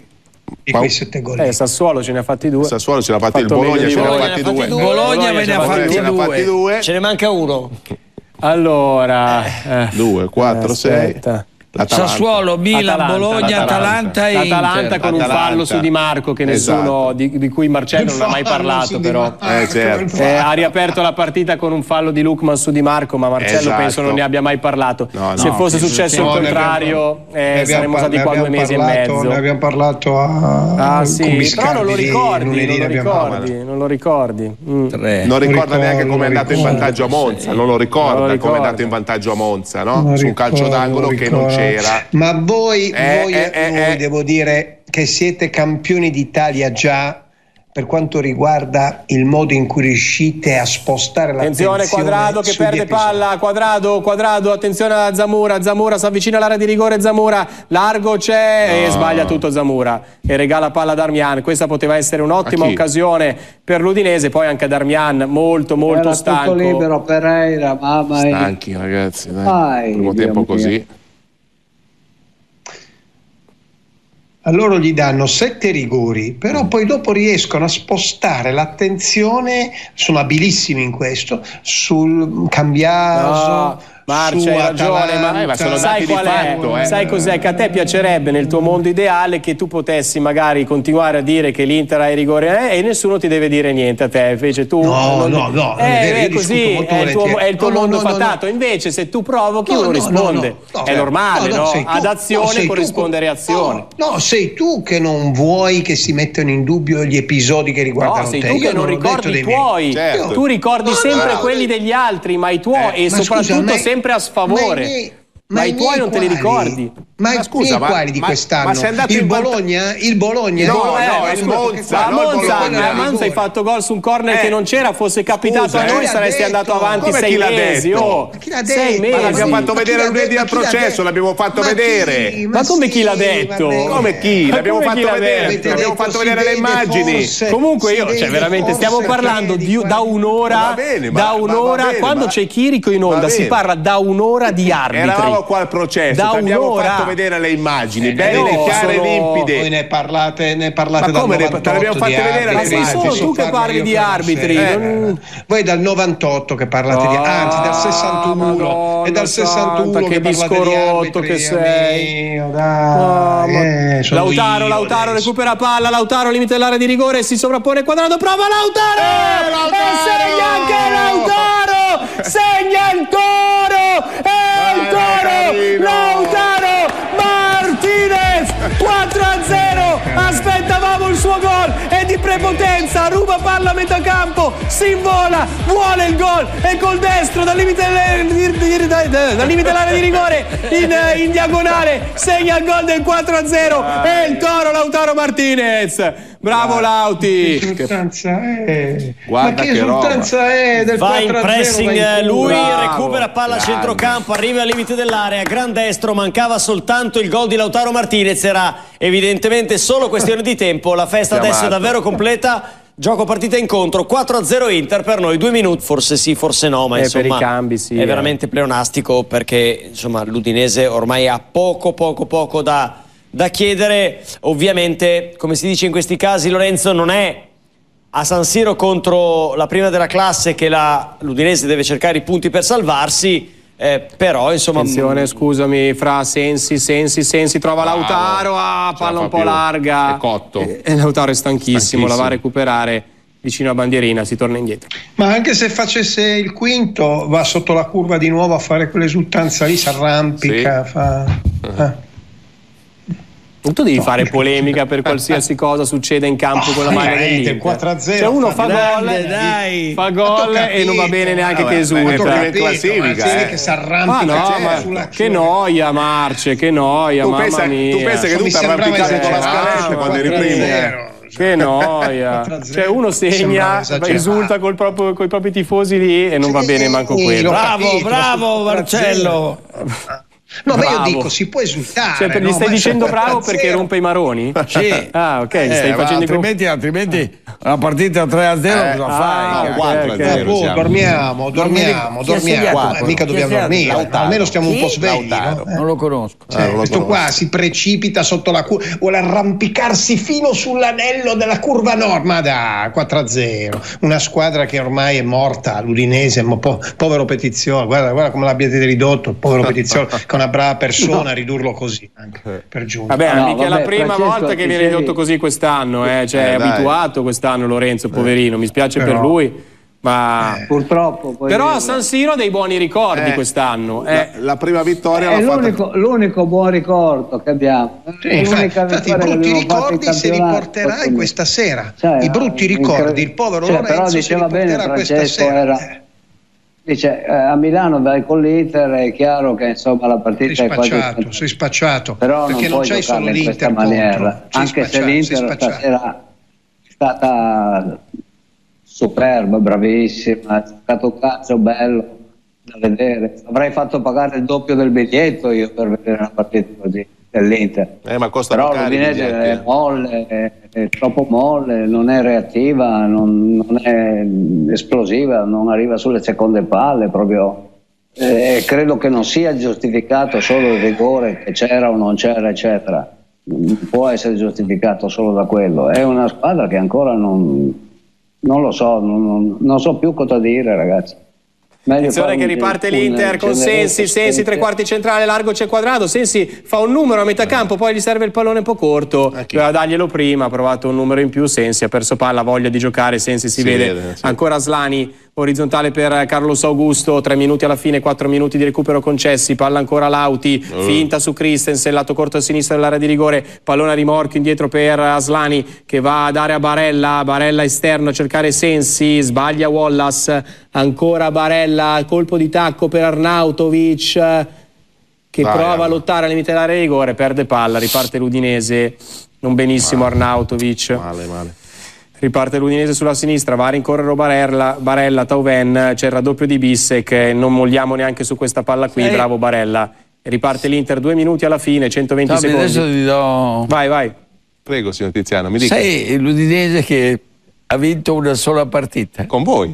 Speaker 3: di quei sette gol.
Speaker 2: Eh, Sassuolo ce ne ha fatti due.
Speaker 4: Sassuolo ce l'ha fatti, il Bologna ce l'ha
Speaker 2: voi.
Speaker 4: fatti due.
Speaker 6: Bologna ne ha fatti
Speaker 4: ce ne ha fatti
Speaker 6: due.
Speaker 4: due.
Speaker 1: Ce ne manca uno.
Speaker 2: Allora, eh,
Speaker 4: Due, quattro, sei.
Speaker 2: aspetta.
Speaker 4: L'Atalanta.
Speaker 6: Sassuolo, Milan,
Speaker 2: Atalanta,
Speaker 6: Bologna,
Speaker 4: Atalanta.
Speaker 6: Atalanta e
Speaker 2: L'Atalanta
Speaker 6: Inter.
Speaker 2: con un
Speaker 4: Atalanta.
Speaker 2: fallo su Di Marco che nessuno,
Speaker 4: Esatto.
Speaker 2: di, di cui Marcello non ha mai parlato però.
Speaker 4: Eh, certo.
Speaker 2: Eh, ha riaperto la partita con un fallo di Lukman su Di Marco, ma Marcello
Speaker 4: Esatto.
Speaker 2: penso non ne abbia mai parlato.
Speaker 4: No, no.
Speaker 2: Se fosse successo il contrario,
Speaker 3: abbiamo-
Speaker 2: eh,
Speaker 3: ne abbiamo
Speaker 2: saremmo
Speaker 3: par-
Speaker 2: stati qua due mesi e
Speaker 3: parlato-
Speaker 2: mezzo.
Speaker 3: Ne abbiamo parlato a
Speaker 2: Ah sì, però non lo ricordi,
Speaker 3: lunedì
Speaker 2: non lo ricordi, non lo ricordi. Mm.
Speaker 4: Non ricorda neanche come è andato in vantaggio a Monza, non lo ricorda come è andato in vantaggio a Monza, Su un calcio d'angolo che non
Speaker 3: ricordo.
Speaker 4: C'era.
Speaker 3: Ma voi,
Speaker 4: Eh,
Speaker 3: voi,
Speaker 4: eh, eh,
Speaker 3: voi
Speaker 4: eh.
Speaker 3: devo dire che siete campioni d'Italia già per quanto riguarda il modo in cui riuscite a spostare l'attenzione
Speaker 2: Attenzione Quadrado che perde
Speaker 3: episodi.
Speaker 2: palla, Quadrado, Quadrado, attenzione a Zamura, Zamura si avvicina all'area di rigore, Zamura, largo c'è e sbaglia tutto Zamura e regala palla a Darmian, questa poteva essere un'ottima occasione per l'Udinese, poi anche Darmian molto molto
Speaker 5: Era
Speaker 2: stanco.
Speaker 5: tutto libero Pereira, mamma mia.
Speaker 4: Stanchi ragazzi, dai.
Speaker 5: Ai,
Speaker 4: Primo tempo
Speaker 5: mio.
Speaker 4: così.
Speaker 3: A loro gli danno sette rigori, però poi dopo riescono a spostare l'attenzione, sono abilissimi in questo, sul cambiaso,
Speaker 2: No, Marcia, hai ragione, ma, eh, ma sono sai qual fatto, è? Eh. Sai cos'è? Che a te piacerebbe nel tuo mondo ideale che tu potessi magari continuare a dire che l'Inter ha i rigori eh, e nessuno ti deve dire niente a te. Invece tu.
Speaker 3: No, non... no, no.
Speaker 2: Eh, è così, è il tuo, è il tuo no, mondo no, fattato. Invece, se tu provochi, uno risponde. è normale, no? Tu, Ad azione corrisponde tu, reazione.
Speaker 3: No, sei tu che non vuoi che si mettano in dubbio gli episodi che riguardano
Speaker 2: te.
Speaker 3: No,
Speaker 2: sei tu che non ricordi i tuoi. Certo. Tu ricordi sempre quelli degli altri, ma i tuoi e soprattutto sempre a sfavore. Ma, i tuoi non te li ricordi?
Speaker 3: Ma, ma scusa, ma, quali di quest'anno? Ma il, Bologna, il Bologna?
Speaker 2: No, no, no, è Monza. A Monza, a Monza hai fatto gol su un corner eh. che non c'era, fosse capitato scusa, a noi saresti andato avanti sei mesi. Oh, sei mesi.
Speaker 4: Ma l'abbiamo fatto vedere lunedì al processo, l'abbiamo fatto vedere.
Speaker 2: Ma come chi l'ha detto?
Speaker 4: Come chi? L'abbiamo fatto vedere, l'abbiamo fatto vedere le immagini.
Speaker 2: Comunque io, cioè veramente stiamo parlando da un'ora, da un'ora, quando c'è Chirico in onda si parla da un'ora di arbitri.
Speaker 4: Eravamo qua al processo, abbiamo fatto vedere le immagini, eh, belle, no, chiare, sono... limpide.
Speaker 3: Voi ne parlate, ne parlate
Speaker 4: Ma come ne, te l'abbiamo fatte vedere
Speaker 2: le immagini? Solo tu che parli di arbitri. Eh,
Speaker 3: non... Voi dal 98 che parlate di anzi dal 61 Madonna, è dal 61 che, che arbitri.
Speaker 2: che sei. Mio, dai, eh, Lautaro, Lautaro recupera palla, Lautaro limite l'area di rigore, si sovrappone quadrato, prova Lautaro! Eh, Lautaro! E segna anche Lautaro! Segna il toro! E il toro! Lautaro! 4 a 0 aspettavamo il suo gol e di prepotenza ruba palla a metà campo si invola vuole il gol e col destro dal limite, dal limite dell'area di rigore in, in diagonale segna il gol del 4 a 0 e il toro Lautaro Martinez Bravo Lauti!
Speaker 3: Che esultanza è? Guarda Ma che, che esultanza è del
Speaker 1: Va in pressing lui, Bravo. recupera palla a centrocampo, arriva al limite dell'area, gran destro, mancava soltanto il gol di Lautaro Martinez, era evidentemente solo questione di tempo, la festa Chiamato. adesso è davvero completa. Gioco partita incontro 4-0 Inter per noi, due minuti, forse sì, forse no, ma
Speaker 2: eh,
Speaker 1: insomma
Speaker 2: cambi, sì,
Speaker 1: è eh. veramente pleonastico perché insomma l'Udinese ormai ha poco poco poco da, da chiedere. Ovviamente, come si dice in questi casi, Lorenzo non è a San Siro contro la prima della classe che l'Udinese deve cercare i punti per salvarsi. Eh, però insomma
Speaker 2: attenzione scusami fra Sensi Sensi Sensi trova Bravo. Lautaro ah, palla un po' più. larga
Speaker 4: è cotto
Speaker 2: e, e Lautaro è stanchissimo, stanchissimo, la va a recuperare vicino a bandierina si torna indietro
Speaker 3: ma anche se facesse il quinto va sotto la curva di nuovo a fare quell'esultanza lì si arrampica sì. fa... Uh-huh.
Speaker 2: Eh. Tu devi no. fare polemica per qualsiasi cosa succeda in campo oh, con la maglia dell'Inter.
Speaker 3: 4-0.
Speaker 2: Cioè uno fa gol, fa gol e non va bene neanche Vabbè, che esulta.
Speaker 3: in classifica, eh. che si arrampica
Speaker 2: ma no, cioè, ma che noia Marce, che noia, tu mamma
Speaker 4: pensa,
Speaker 2: mia.
Speaker 4: Tu pensi che tu ti arrampicavi con la scaletta quando eri primo? Eh?
Speaker 2: Che noia. <laughs> cioè uno segna, esulta col proprio, con i propri tifosi lì e non va bene manco quello.
Speaker 3: Bravo, bravo Marcello. No, bravo. ma io dico, si può esultare.
Speaker 2: Cioè,
Speaker 3: per,
Speaker 2: gli stai dicendo bravo perché rompe i maroni?
Speaker 3: Sì. <laughs>
Speaker 2: Ah, ok, eh,
Speaker 3: stai facendo altrimenti, altrimenti una partita 3 a 0 eh, cosa ah, fai? No, 4 okay, a 0. Okay. dormiamo, dormiamo, dormiamo. Eh, mica dobbiamo dormire. Lautaro. Almeno stiamo Chi? un po' svegli. No?
Speaker 2: Non lo conosco.
Speaker 3: Cioè, eh, questo qua si precipita sotto la curva, vuole arrampicarsi fino sull'anello della curva nord. Ma da 4 a 0. Una squadra che ormai è morta, l'Udinese, po- povero Petizione. Guarda, guarda come l'abbiate ridotto, povero Petizione, <laughs> con una brava persona no. ridurlo così anche eh. per giungere.
Speaker 2: Vabbè, no, vabbè, è la prima Francesco, volta che viene ridotto così quest'anno, eh? cioè eh, è abituato quest'anno Lorenzo, poverino, mi spiace Però... per lui. Ma
Speaker 5: eh. purtroppo
Speaker 2: però a San Siro dei buoni ricordi eh, quest'anno
Speaker 4: eh. la, la, prima vittoria
Speaker 5: è l'unico, fatta... l'unico, buon ricordo che abbiamo
Speaker 3: sì, infatti, i brutti ricordi se li porterai questa sera cioè, i brutti ricordi il povero cioè, Lorenzo
Speaker 5: però diceva bene Francesco era, Dice, eh, a Milano vai con l'Inter è chiaro che insomma la partita
Speaker 3: sei
Speaker 5: è
Speaker 3: quasi sei spacciato
Speaker 5: però perché non, non c'hai solo l'Inter in maniera. Anche se l'Inter stasera è stata superba, bravissima ha giocato un calcio bello da vedere. Avrei fatto pagare il doppio del biglietto io per vedere una partita così dell'Inter.
Speaker 4: Eh, ma costa
Speaker 5: Però l'Udinese è eh. molle, è, è, troppo molle, non è reattiva, non, non, è esplosiva, non arriva sulle seconde palle, proprio. Eh, credo che non sia giustificato solo il rigore che c'era o non c'era, eccetera. Non può essere giustificato solo da quello. È una squadra che ancora non, non lo so, non, non so più cosa dire, ragazzi.
Speaker 2: Attenzione che riparte l'Inter con Sensi, Sensi tre quarti centrale, largo c'è quadrato, Sensi fa un numero a metà campo, poi gli serve il pallone un po' corto, doveva darglielo prima, ha provato un numero in più, Sensi ha perso palla, voglia di giocare, Sensi si, si vede, vede sì. ancora Slani, orizzontale per Carlos Augusto, tre minuti alla fine, quattro minuti di recupero concessi, palla ancora Lauti, uh. finta su Christensen, lato corto a sinistra dell'area di rigore, pallone a rimorchio indietro per Aslani che va a dare a Barella, Barella esterno a cercare Sensi, sbaglia Wallace, ancora Barella, colpo di tacco per Arnautovic che Vai, prova a lottare al limite dell'area di rigore, perde palla, riparte l'Udinese, non benissimo male. Arnautovic.
Speaker 4: Male, male.
Speaker 2: Riparte l'Udinese sulla sinistra, va a rincorrere Barella, Barella Tauven, c'è il raddoppio di Bissek, non molliamo neanche su questa palla qui, Sei. bravo Barella. Riparte l'Inter, due minuti alla fine, 120 Salve, secondi.
Speaker 6: Adesso ti do...
Speaker 2: Vai, vai.
Speaker 4: Prego, signor Tiziano, mi dica.
Speaker 6: Sei l'Udinese che ha vinto una sola partita.
Speaker 4: Con voi?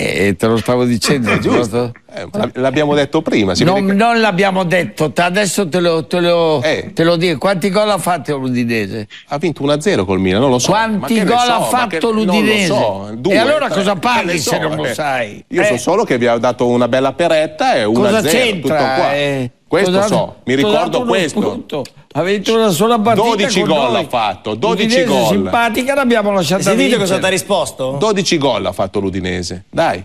Speaker 6: Eh, te lo stavo dicendo, <laughs>
Speaker 4: giusto? Eh, l'abbiamo detto prima.
Speaker 6: Non, che... non, l'abbiamo detto, adesso te lo, te lo, eh. te lo dico. Quanti gol ha fatto l'Udinese?
Speaker 4: Ha vinto 1-0 col Milan, non lo so.
Speaker 6: Quanti gol so, ha fatto che... l'Udinese? So. Due, e allora tre, cosa parli so, se non lo eh. sai?
Speaker 4: Io so eh. solo che vi ha dato una bella peretta e 1-0. Cosa c'entra? Eh? Questo cosa, so, mi ricordo questo.
Speaker 6: Punto. Ha vinto una sola partita
Speaker 4: 12 gol ha fatto, 12 gol.
Speaker 6: simpatica l'abbiamo lasciata
Speaker 1: Sentite cosa ti ha risposto?
Speaker 4: 12 gol ha fatto l'Udinese. Dai.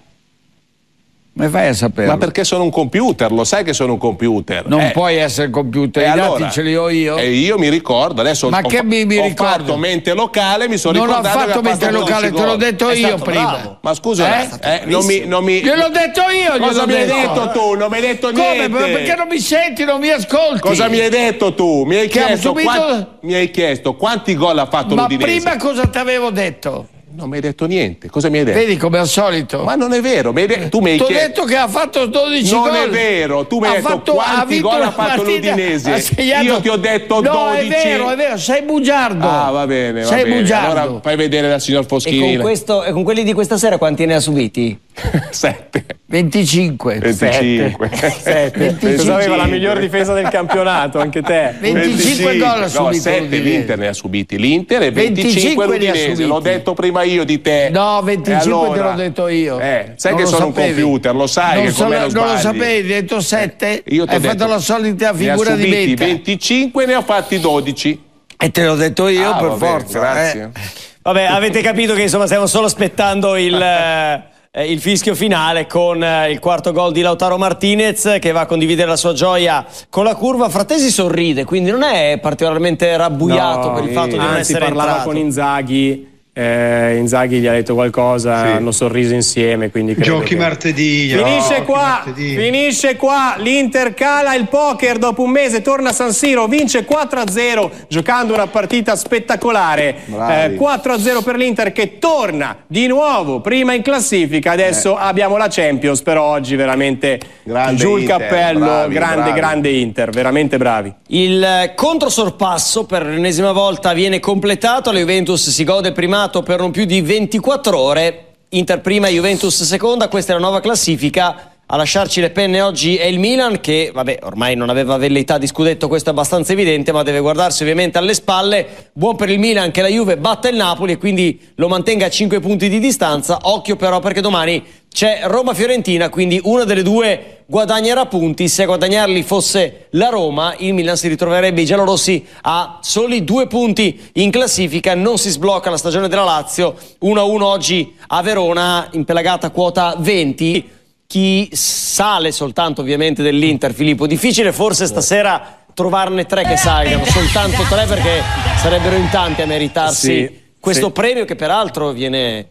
Speaker 6: Come fai a sapere?
Speaker 4: Ma perché sono un computer, lo sai che sono un computer.
Speaker 6: Non eh. puoi essere computer, i allora, dati ce li ho io.
Speaker 4: E io mi ricordo, adesso
Speaker 6: Ma ho, che mi, mi
Speaker 4: ho
Speaker 6: ricordo?
Speaker 4: fatto mente locale, mi sono non ricordato
Speaker 6: Non ho fatto mente locale, te l'ho detto
Speaker 4: è
Speaker 6: io prima. Bravo.
Speaker 4: Ma scusa, eh? Eh, non mi, non mi...
Speaker 6: Gliel'ho detto io,
Speaker 4: Cosa mi
Speaker 6: hai
Speaker 4: detto tu? Non mi hai detto
Speaker 6: Come? niente. Perché non mi senti, non mi ascolti?
Speaker 4: Cosa mi hai detto tu? Mi hai, chiesto, subito... quanti, mi hai chiesto quanti gol ha fatto
Speaker 6: Ma
Speaker 4: l'Udinese?
Speaker 6: Ma prima cosa ti avevo detto?
Speaker 4: Non mi hai detto niente. Cosa mi hai detto?
Speaker 6: Vedi come al solito.
Speaker 4: Ma non è vero. De- tu mi hai
Speaker 6: chiesto. detto che ha fatto 12
Speaker 4: non
Speaker 6: gol.
Speaker 4: Non è vero. Tu mi hai detto fatto, quanti gol ha fatto l'Udinese. Segnato... Io ti ho detto
Speaker 6: no,
Speaker 4: 12.
Speaker 6: No, è vero, è vero. Sei bugiardo.
Speaker 4: Ah, va bene. Va
Speaker 6: Sei
Speaker 4: bene.
Speaker 6: bugiardo.
Speaker 4: Allora fai vedere dal signor Foschini.
Speaker 1: E con, questo, e con quelli di questa sera quanti ne ha subiti?
Speaker 4: 7.
Speaker 6: 25.
Speaker 4: 25.
Speaker 2: 7. Questo aveva la miglior difesa del campionato, anche te.
Speaker 6: 25 gol ha subito. No,
Speaker 4: 7 l'Inter ne ha subiti. L'Inter e 25, 25 l'Udinese. L'ho detto prima io di te.
Speaker 6: No, 25 allora, te l'ho detto io.
Speaker 4: Eh, sai non che sono sapevi. un computer, lo sai non che so, lo
Speaker 6: Non lo sapevi, hai detto 7.
Speaker 4: Eh, io
Speaker 6: hai
Speaker 4: detto,
Speaker 6: fatto la solita figura di Betta.
Speaker 4: 25 ne ha fatti 12.
Speaker 6: E te l'ho detto io ah, per vabbè, forza.
Speaker 4: Grazie.
Speaker 1: Eh. Vabbè, avete capito che insomma stiamo solo aspettando il <laughs> eh, il fischio finale con eh, il quarto gol di Lautaro Martinez che va a condividere la sua gioia con la curva. Fratesi sorride, quindi non è particolarmente rabbuiato no, per il fatto di non essere
Speaker 2: parlava
Speaker 1: entrato.
Speaker 2: con Inzaghi eh, Inzaghi gli ha detto qualcosa, sì. hanno sorriso insieme. Quindi
Speaker 3: Giochi che... martedì.
Speaker 2: Finisce no, qua, martedì. finisce qua. L'Inter cala il poker dopo un mese, torna a San Siro, vince 4-0 giocando una partita spettacolare. Eh, 4-0 per l'Inter che torna di nuovo prima in classifica. Adesso eh. abbiamo la Champions, però oggi veramente grande giù il cappello, bravi, grande, bravi. grande Inter, veramente bravi.
Speaker 1: Il controsorpasso per l'ennesima volta viene completato, la Juventus si gode prima campionato per non più di 24 ore. Inter prima, Juventus seconda, questa è la nuova classifica. A lasciarci le penne oggi è il Milan che, vabbè, ormai non aveva velleità di scudetto, questo è abbastanza evidente, ma deve guardarsi ovviamente alle spalle. Buon per il Milan che la Juve batta il Napoli e quindi lo mantenga a 5 punti di distanza. Occhio però perché domani c'è Roma-Fiorentina, quindi una delle due guadagnerà punti. Se a guadagnarli fosse la Roma, il Milan si ritroverebbe i giallorossi a soli due punti in classifica. Non si sblocca la stagione della Lazio. 1-1 oggi a Verona, impelagata quota 20. Chi sale soltanto ovviamente dell'Inter, Filippo. Difficile forse stasera trovarne tre che salgano, soltanto tre perché sarebbero in tanti a meritarsi sì, questo sì. premio che peraltro viene...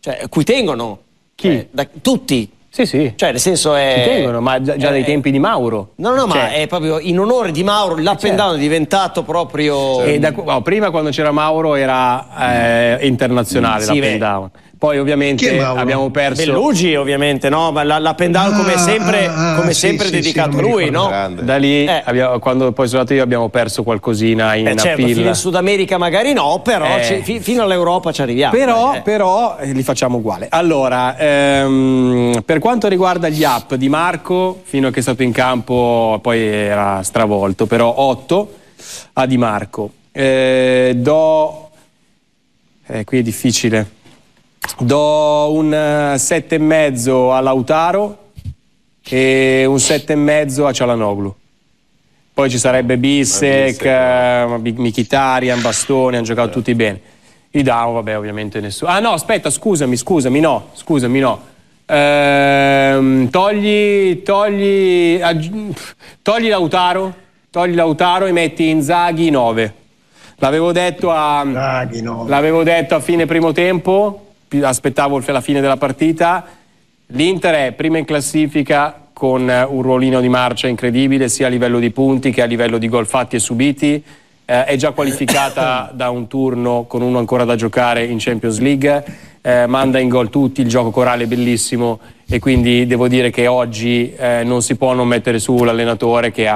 Speaker 1: Cioè, cui tengono
Speaker 2: chi? Eh,
Speaker 1: da, tutti.
Speaker 2: Sì, sì.
Speaker 1: Cioè, nel senso è.
Speaker 2: Ci tengono, ma già, già dai tempi di Mauro.
Speaker 1: No, no, cioè, ma è proprio in onore di Mauro. L'up and down è diventato proprio.
Speaker 2: Cioè, da, oh, prima, quando c'era Mauro, era eh, internazionale sì, l'up and down. Poi ovviamente abbiamo perso
Speaker 1: Bellugi ovviamente no? Ma la, la Pendal come ah, sempre, ah, ah, come sì, sempre sì, dedicato a lui no?
Speaker 2: Da lì eh. abbiamo, quando poi sono andato io abbiamo perso qualcosina in
Speaker 1: eh, certo,
Speaker 2: fino
Speaker 1: in Sud America magari no però eh. fi, fino all'Europa ci arriviamo
Speaker 2: Però, eh. però eh, li facciamo uguali Allora ehm, per quanto riguarda gli up di Marco fino a che è stato in campo poi era stravolto però 8 a Di Marco eh, do qui è difficile Do un 7,5 uh, a Lautaro e un 7,5 a Cialanoglu. Poi ci sarebbe Bissek, uh, Mkhitaryan, Bastoni, hanno giocato tutti bene. I Dao, vabbè, ovviamente nessuno. Ah no, aspetta, scusami, scusami, no, scusami, no. Ehm, togli, togli, togli Lautaro, togli Lautaro e metti Inzaghi 9. L'avevo detto a, l'avevo detto a fine primo tempo, aspettavo la fine della partita. L'Inter è prima in classifica con un ruolino di marcia incredibile sia a livello di punti che a livello di gol fatti e subiti eh, è già qualificata <coughs> da un turno con uno ancora da giocare in Champions League, eh, manda in gol tutti, il gioco corale è bellissimo e quindi devo dire che oggi eh, non si può non mettere su l'allenatore che,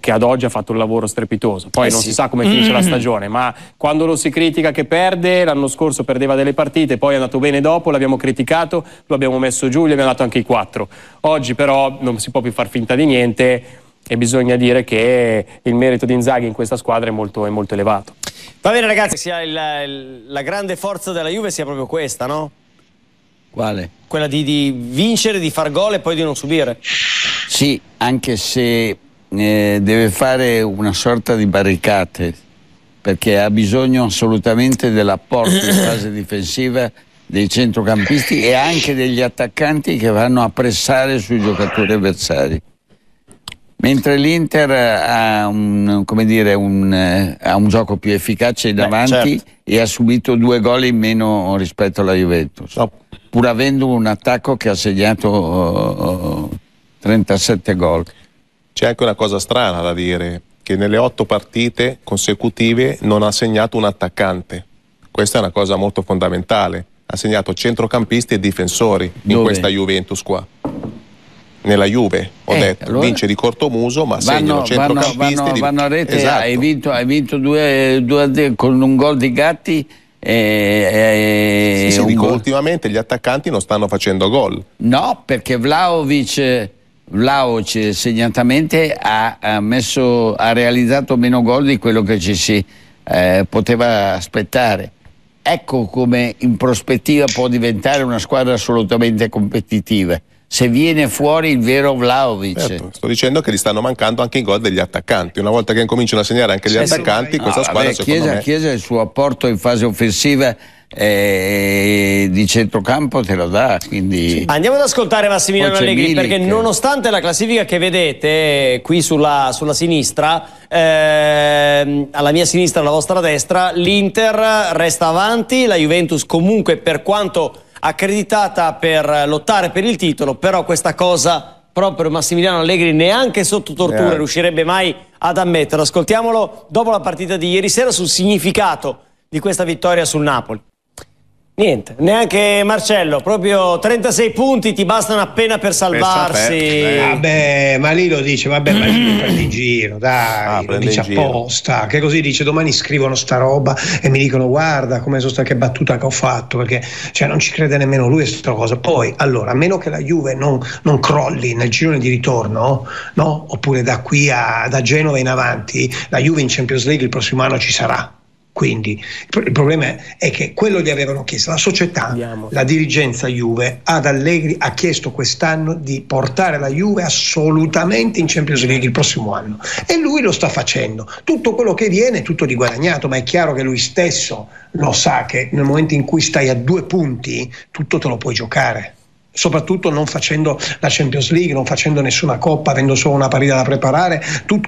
Speaker 2: che ad oggi ha fatto un lavoro strepitoso. Poi eh non sì. si sa come finisce mm. la stagione, ma quando lo si critica che perde, l'anno scorso perdeva delle partite, poi è andato bene dopo, l'abbiamo criticato, lo abbiamo messo giù, gli abbiamo dato anche i quattro. Oggi però non si può più far finta di niente e bisogna dire che il merito di Inzaghi in questa squadra è molto, è molto elevato.
Speaker 1: Va bene ragazzi, sia il, la grande forza della Juve sia proprio questa, no?
Speaker 6: Quale?
Speaker 1: Quella di, di vincere, di far gol e poi di non subire.
Speaker 6: Sì, anche se eh, deve fare una sorta di barricate, perché ha bisogno assolutamente dell'apporto in <coughs> fase difensiva dei centrocampisti e anche degli attaccanti che vanno a pressare sui giocatori avversari. Mentre l'Inter ha un, dire, un, ha un, gioco più efficace davanti Beh, certo. e ha subito due gol in meno rispetto alla Juventus, no. pur avendo un attacco che ha segnato uh, 37 gol.
Speaker 4: C'è anche una cosa strana da dire, che nelle otto partite consecutive non ha segnato un attaccante. Questa è una cosa molto fondamentale. Ha segnato centrocampisti e difensori in Dove? questa Juventus qua nella Juve, ho eh, detto, allora vince di cortomuso ma vanno, segnano centrocampisti
Speaker 6: vanno, vanno, vanno a rete, esatto. hai vinto, hai vinto due, due, con un gol di Gatti
Speaker 4: e, sì, sì, dico, ultimamente gli attaccanti non stanno facendo gol.
Speaker 6: No perché Vlaovic Vlaovic segnatamente ha, ha, messo, ha realizzato meno gol di quello che ci si eh, poteva aspettare. Ecco come in prospettiva può diventare una squadra assolutamente competitiva se viene fuori il vero Vlaovic. Certo,
Speaker 4: sto dicendo che gli stanno mancando anche i gol degli attaccanti. Una volta che incominciano a segnare anche gli sì, attaccanti, sì, questa no, squadra vabbè,
Speaker 6: Chiesa,
Speaker 4: me...
Speaker 6: Chiesa il suo apporto in fase offensiva eh, di centrocampo te lo dà. Quindi...
Speaker 1: Andiamo ad ascoltare Massimiliano Allegri Milik. perché nonostante la classifica che vedete qui sulla, sulla sinistra, eh, alla mia sinistra e alla vostra destra, l'Inter resta avanti, la Juventus comunque per quanto accreditata per lottare per il titolo, però questa cosa proprio Massimiliano Allegri neanche sotto tortura yeah. riuscirebbe mai ad ammetterlo. Ascoltiamolo dopo la partita di ieri sera sul significato di questa vittoria sul Napoli. Niente, neanche Marcello, proprio 36 punti ti bastano appena per salvarsi.
Speaker 3: Eh. Vabbè, ma lì lo dice, vabbè, ma lì lo prendi in giro, dai, ah, lo dice apposta, che così dice domani scrivono sta roba e mi dicono guarda come sono stata che battuta che ho fatto, perché cioè, non ci crede nemmeno lui a questa cosa. Poi, allora, a meno che la Juve non, non crolli nel girone di ritorno, no? oppure da qui a da Genova in avanti, la Juve in Champions League il prossimo anno ci sarà quindi il problema è che quello gli avevano chiesto la società, Andiamo. la dirigenza Juve ad Allegri ha chiesto quest'anno di portare la Juve assolutamente in Champions League il prossimo anno e lui lo sta facendo. Tutto quello che viene è tutto di guadagnato, ma è chiaro che lui stesso lo sa che nel momento in cui stai a due punti tutto te lo puoi giocare soprattutto non facendo la Champions League, non facendo nessuna coppa, avendo solo una partita da preparare,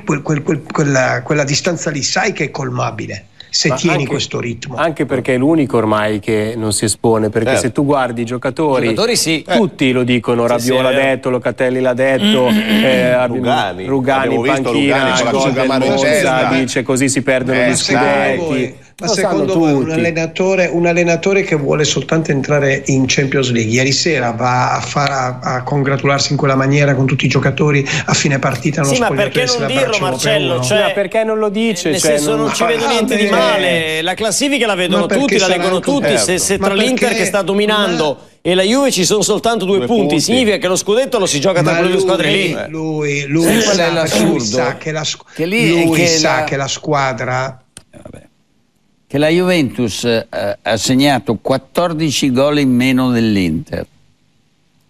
Speaker 3: quel, quel, quel, quella, quella distanza lì sai che è colmabile se Ma tieni anche, questo ritmo.
Speaker 2: Anche perché è l'unico ormai che non si espone, perché certo. se tu guardi i giocatori,
Speaker 1: giocatori sì.
Speaker 2: tutti eh. lo dicono, Rabbiola l'ha detto, Locatelli l'ha detto, mm. eh, Rugani, Rugani in panchina, Rugani dice così si perdono eh, gli scudetti.
Speaker 3: Ma secondo voi un allenatore, un allenatore, che vuole soltanto entrare in Champions League, ieri sera va a, far, a, a congratularsi in quella maniera con tutti i giocatori a fine partita?
Speaker 1: Non sì, ma perché non dirlo Marcello? Cioè,
Speaker 2: ma perché non lo dice?
Speaker 1: Nel cioè, senso non, non ci vedo <laughs> niente di male, la classifica la vedono tutti, la leggono tutti, certo. se, se tra l'Inter che sta dominando... Ma e la Juve ci sono soltanto due, due punti. punti. significa che lo scudetto lo si gioca tra quelle due squadre lì.
Speaker 3: Lui, lui, sa, lui sa che la, che lì, lui che sa la... che la squadra
Speaker 6: che la Juventus eh, ha segnato 14 gol in meno dell'Inter.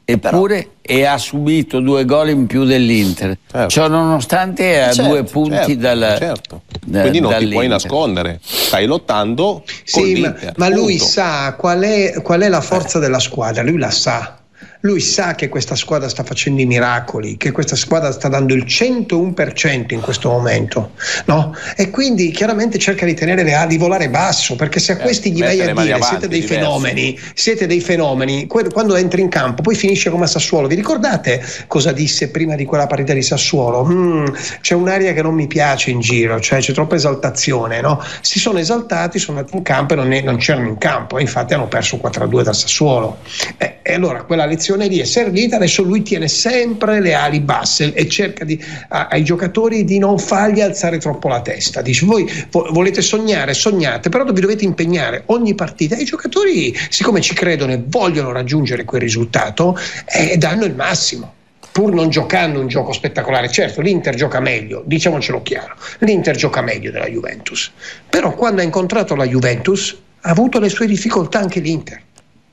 Speaker 6: Eppure e ha subito due gol in più dell'Inter. Certo. Ciò nonostante è a certo, due punti certo, dal,
Speaker 4: certo. Da, Quindi non ti puoi nascondere, stai lottando.
Speaker 3: Sì, ma, ma, lui sa qual è, qual è la forza eh. della squadra, lui la sa lui sa che questa squadra sta facendo i miracoli, che questa squadra sta dando il 101% in questo momento, no? E quindi chiaramente cerca di tenere le ali, di volare basso, perché se a eh, questi gli vai a dire avanti, siete dei diverso. fenomeni, siete dei fenomeni, quando entri in campo poi finisce come a Sassuolo. Vi ricordate cosa disse prima di quella partita di Sassuolo? Mm, c'è un'aria che non mi piace in giro, cioè c'è troppa esaltazione, no? Si sono esaltati, sono andati in campo e non, è, non c'erano in campo, infatti hanno perso 4-2 da Sassuolo. Eh, e allora quella lezione lì è servita, adesso lui tiene sempre le ali basse e cerca di, a, ai giocatori di non fargli alzare troppo la testa. Dice voi volete sognare, sognate, però vi dovete impegnare ogni partita i giocatori, siccome ci credono e vogliono raggiungere quel risultato, eh, danno il massimo pur non giocando un gioco spettacolare. Certo, l'Inter gioca meglio, diciamocelo chiaro, l'Inter gioca meglio della Juventus, però quando ha incontrato la Juventus ha avuto le sue difficoltà anche l'Inter.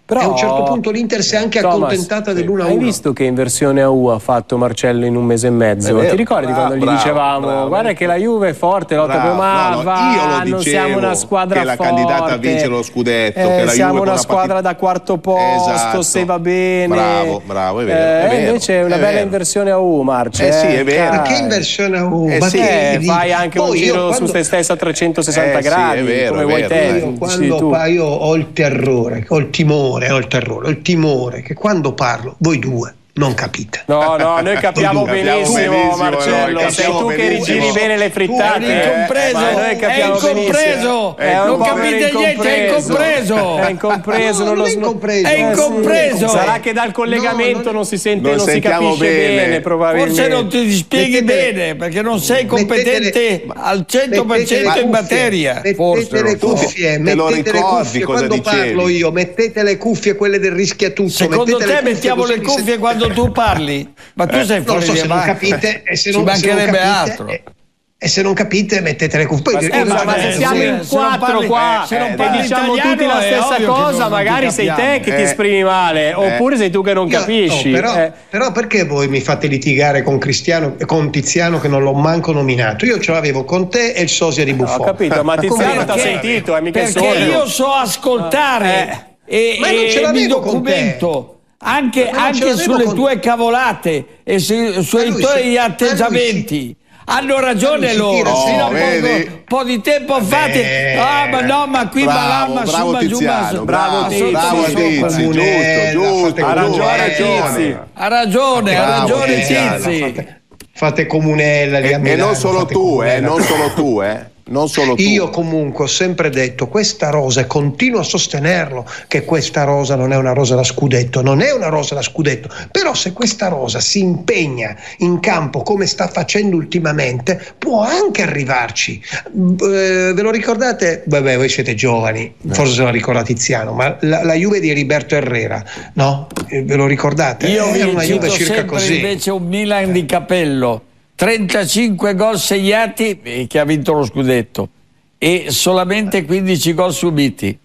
Speaker 3: Però, a un certo punto l'Inter si è anche Thomas, accontentata dell'1-1.
Speaker 2: Hai visto che in versione AU ha fatto Marcello in un mese e mezzo? Ti ricordi bravo, quando gli bravo, dicevamo bravo, guarda che la Juve è forte, lotta per ma no, no, va, io lo non siamo una squadra
Speaker 4: che
Speaker 2: forte.
Speaker 4: la candidata a vincere lo scudetto,
Speaker 2: eh,
Speaker 4: che la
Speaker 2: siamo
Speaker 4: Juve
Speaker 2: una squadra
Speaker 4: partita...
Speaker 2: da quarto posto, esatto. se va bene.
Speaker 4: Bravo, bravo, è vero. Eh, è vero
Speaker 2: invece è una
Speaker 4: è
Speaker 2: bella
Speaker 4: vero.
Speaker 2: inversione AU, Marcello.
Speaker 4: Eh sì, è vero.
Speaker 3: Perché in versione AU?
Speaker 2: Eh, sì, fai anche un giro su te stesso a 360 gradi, come vuoi te.
Speaker 3: Quando io ho il terrore, ho il timore, ho il terrore il timore che quando parlo, voi due non capite.
Speaker 2: No, no, noi <laughs> capiamo benissimo, benissimo, Marcello. Noi sei tu benissimo. che rigiri bene le frittate.
Speaker 6: È incompreso, eh, noi capiamo è incompreso. È non capite niente, è incompreso. <laughs>
Speaker 2: È incompreso, no, non
Speaker 6: è incompreso. È incompreso.
Speaker 2: Sarà che dal collegamento no, non, si sente, non, non si capisce bene, bene probabilmente.
Speaker 6: Forse non ti spieghi mettete, bene perché non sei competente mettete, al 100% in materia.
Speaker 3: Mettete le cuffie, mettete le cuffie quando parlo io, mettete le cuffie quelle del rischiatutto.
Speaker 6: Secondo te mettiamo le cuffie quando quando tu parli, ma tu eh, sei fuori
Speaker 3: so, se non capite, e se non, Ci mancherebbe se non capite, altro. E, se non capite, mettete le cuffie.
Speaker 2: Ma, scusa, ma se siamo in quattro qua se non e diciamo tutti la stessa cosa, magari sei te che ti esprimi male, oppure sei tu che non capisci.
Speaker 3: però, però, perché voi mi fate litigare con Cristiano, con Tiziano che non l'ho manco nominato? Io ce l'avevo con te e il sosia di Buffon.
Speaker 2: Ho capito, ma <laughs> Tiziano ti ha sentito, è mica
Speaker 6: Perché io so ascoltare e, ma non mi documento anche, anche sulle tue cavolate e su, sui tuoi si, atteggiamenti. Hanno ragione loro,
Speaker 4: oh, fino a
Speaker 6: un po', di tempo fate, ah ma no, ma qui
Speaker 4: bravo,
Speaker 6: ma
Speaker 4: bravo
Speaker 6: ma
Speaker 4: Tiziano, bravo Tizi, bravo Tizi, giusto, giusto,
Speaker 2: ha ragione. Tizi,
Speaker 6: ha ragione, ha ragione Tizi.
Speaker 3: Fate comunella
Speaker 4: e, e non solo tu, eh, non solo tu, eh non solo tu.
Speaker 3: Io comunque ho sempre detto questa rosa e continuo a sostenerlo che questa rosa non è una rosa da scudetto, non è una rosa da scudetto, però se questa rosa si impegna in campo come sta facendo ultimamente può anche arrivarci. Eh, ve lo ricordate? Vabbè, voi siete giovani, forse se lo ricorda Tiziano, ma la, la Juve di Roberto Herrera, no? Eh, ve lo ricordate?
Speaker 6: Io Era una Juve circa così. invece un Milan di capello 35 gol segnati che ha vinto lo scudetto e solamente 15 gol subiti.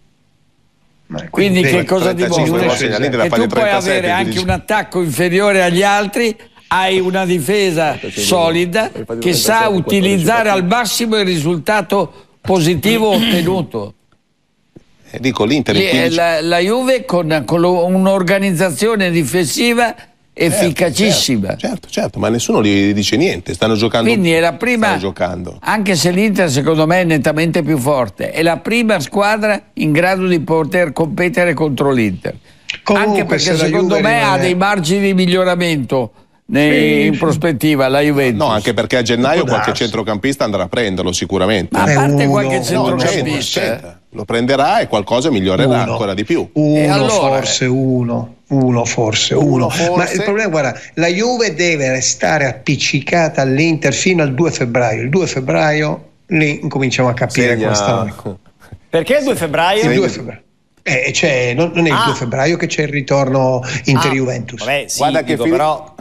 Speaker 6: Quindi, quindi che cosa dimostra? Che tu puoi avere anche un attacco inferiore agli altri, hai una difesa solida che sa utilizzare al massimo il risultato positivo <coughs> ottenuto.
Speaker 4: Eh, dico l'Inter.
Speaker 6: La, la Juve con, con un'organizzazione difensiva efficacissima.
Speaker 4: Certo, certo, certo, ma nessuno gli dice niente, stanno giocando.
Speaker 6: Quindi è la prima, anche se l'Inter secondo me è nettamente più forte, è la prima squadra in grado di poter competere contro l'Inter. Comunque, anche perché secondo me ha dei margini di miglioramento in prospettiva la Juventus.
Speaker 4: No, anche perché a gennaio qualche centrocampista andrà a prenderlo sicuramente.
Speaker 6: Ma a parte qualche centrocampista,
Speaker 4: no, lo prenderà e qualcosa migliorerà uno, ancora di più.
Speaker 3: Uno, allora, forse uno, uno forse, uno. uno forse. Ma il problema, guarda, la Juve deve restare appiccicata all'Inter fino al 2 febbraio. Il 2 febbraio lì incominciamo a capire
Speaker 1: Segna... come sta. Perché il 2 febbraio?
Speaker 3: Il 2 febbraio. Eh, cioè, non, non, è il ah. 2 febbraio che c'è il ritorno Inter-Juventus.
Speaker 1: Ah, vabbè, sì, Guarda che dico, però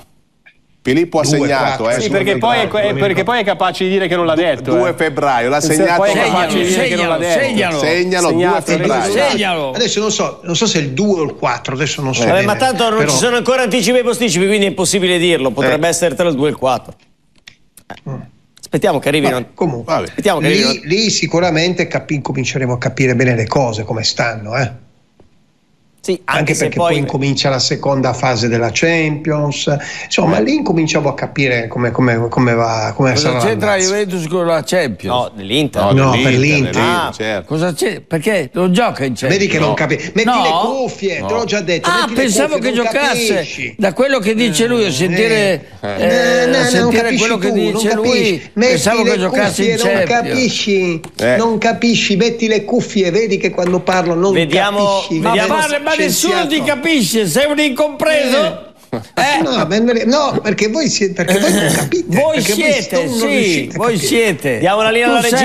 Speaker 4: Filippo ha 2, segnato, 4,
Speaker 2: eh, sì, perché, poi è, perché, poi è, capace di dire che non l'ha detto.
Speaker 4: 2 eh. febbraio, l'ha segnato.
Speaker 6: Segnalo, segnalo, segnalo.
Speaker 4: Segnalo, 2 febbraio.
Speaker 6: Segnalo.
Speaker 3: Adesso non so, non so se è il 2 o il 4, adesso non so.
Speaker 1: Eh, ma tanto non però... ci sono ancora anticipi e posticipi, quindi è impossibile dirlo. Potrebbe eh. essere tra il 2 e il 4. Mm. Aspettiamo che arrivino. Vabbè,
Speaker 3: comunque, Vabbè. Aspettiamo che lì, arrivino. lì sicuramente capi- cominceremo a capire bene le cose, come stanno, eh.
Speaker 1: Sì,
Speaker 3: anche, anche perché poi... poi... incomincia la seconda fase della Champions, insomma lì incominciavo a capire come, come, come va. Come
Speaker 6: Cosa c'entra la Juventus con la Champions?
Speaker 1: No, dell'Inter.
Speaker 3: No, no per l'Inter.
Speaker 6: Ah, certo. Cosa c'è? Perché non gioca in Champions?
Speaker 3: Vedi che no. non capisci. Metti no. le cuffie, no. te l'ho già detto.
Speaker 6: Ah, pensavo
Speaker 3: cuffie,
Speaker 6: che giocasse.
Speaker 3: Capisci.
Speaker 6: Da quello che dice lui, a sentire, eh. Eh, no, sentire quello tu, che dice lui, pensavo che giocasse in Champions.
Speaker 3: Non capisci, eh. non capisci, metti le cuffie, vedi che quando parlo non
Speaker 1: vediamo,
Speaker 3: capisci.
Speaker 6: Ma, parla, ma nessuno ti capisce, sei un incompreso?
Speaker 3: Eh. <laughs> No, no, perché voi siete, perché voi non capite.
Speaker 6: Voi siete, voi sì, voi siete.
Speaker 1: Diamo la linea alla regia.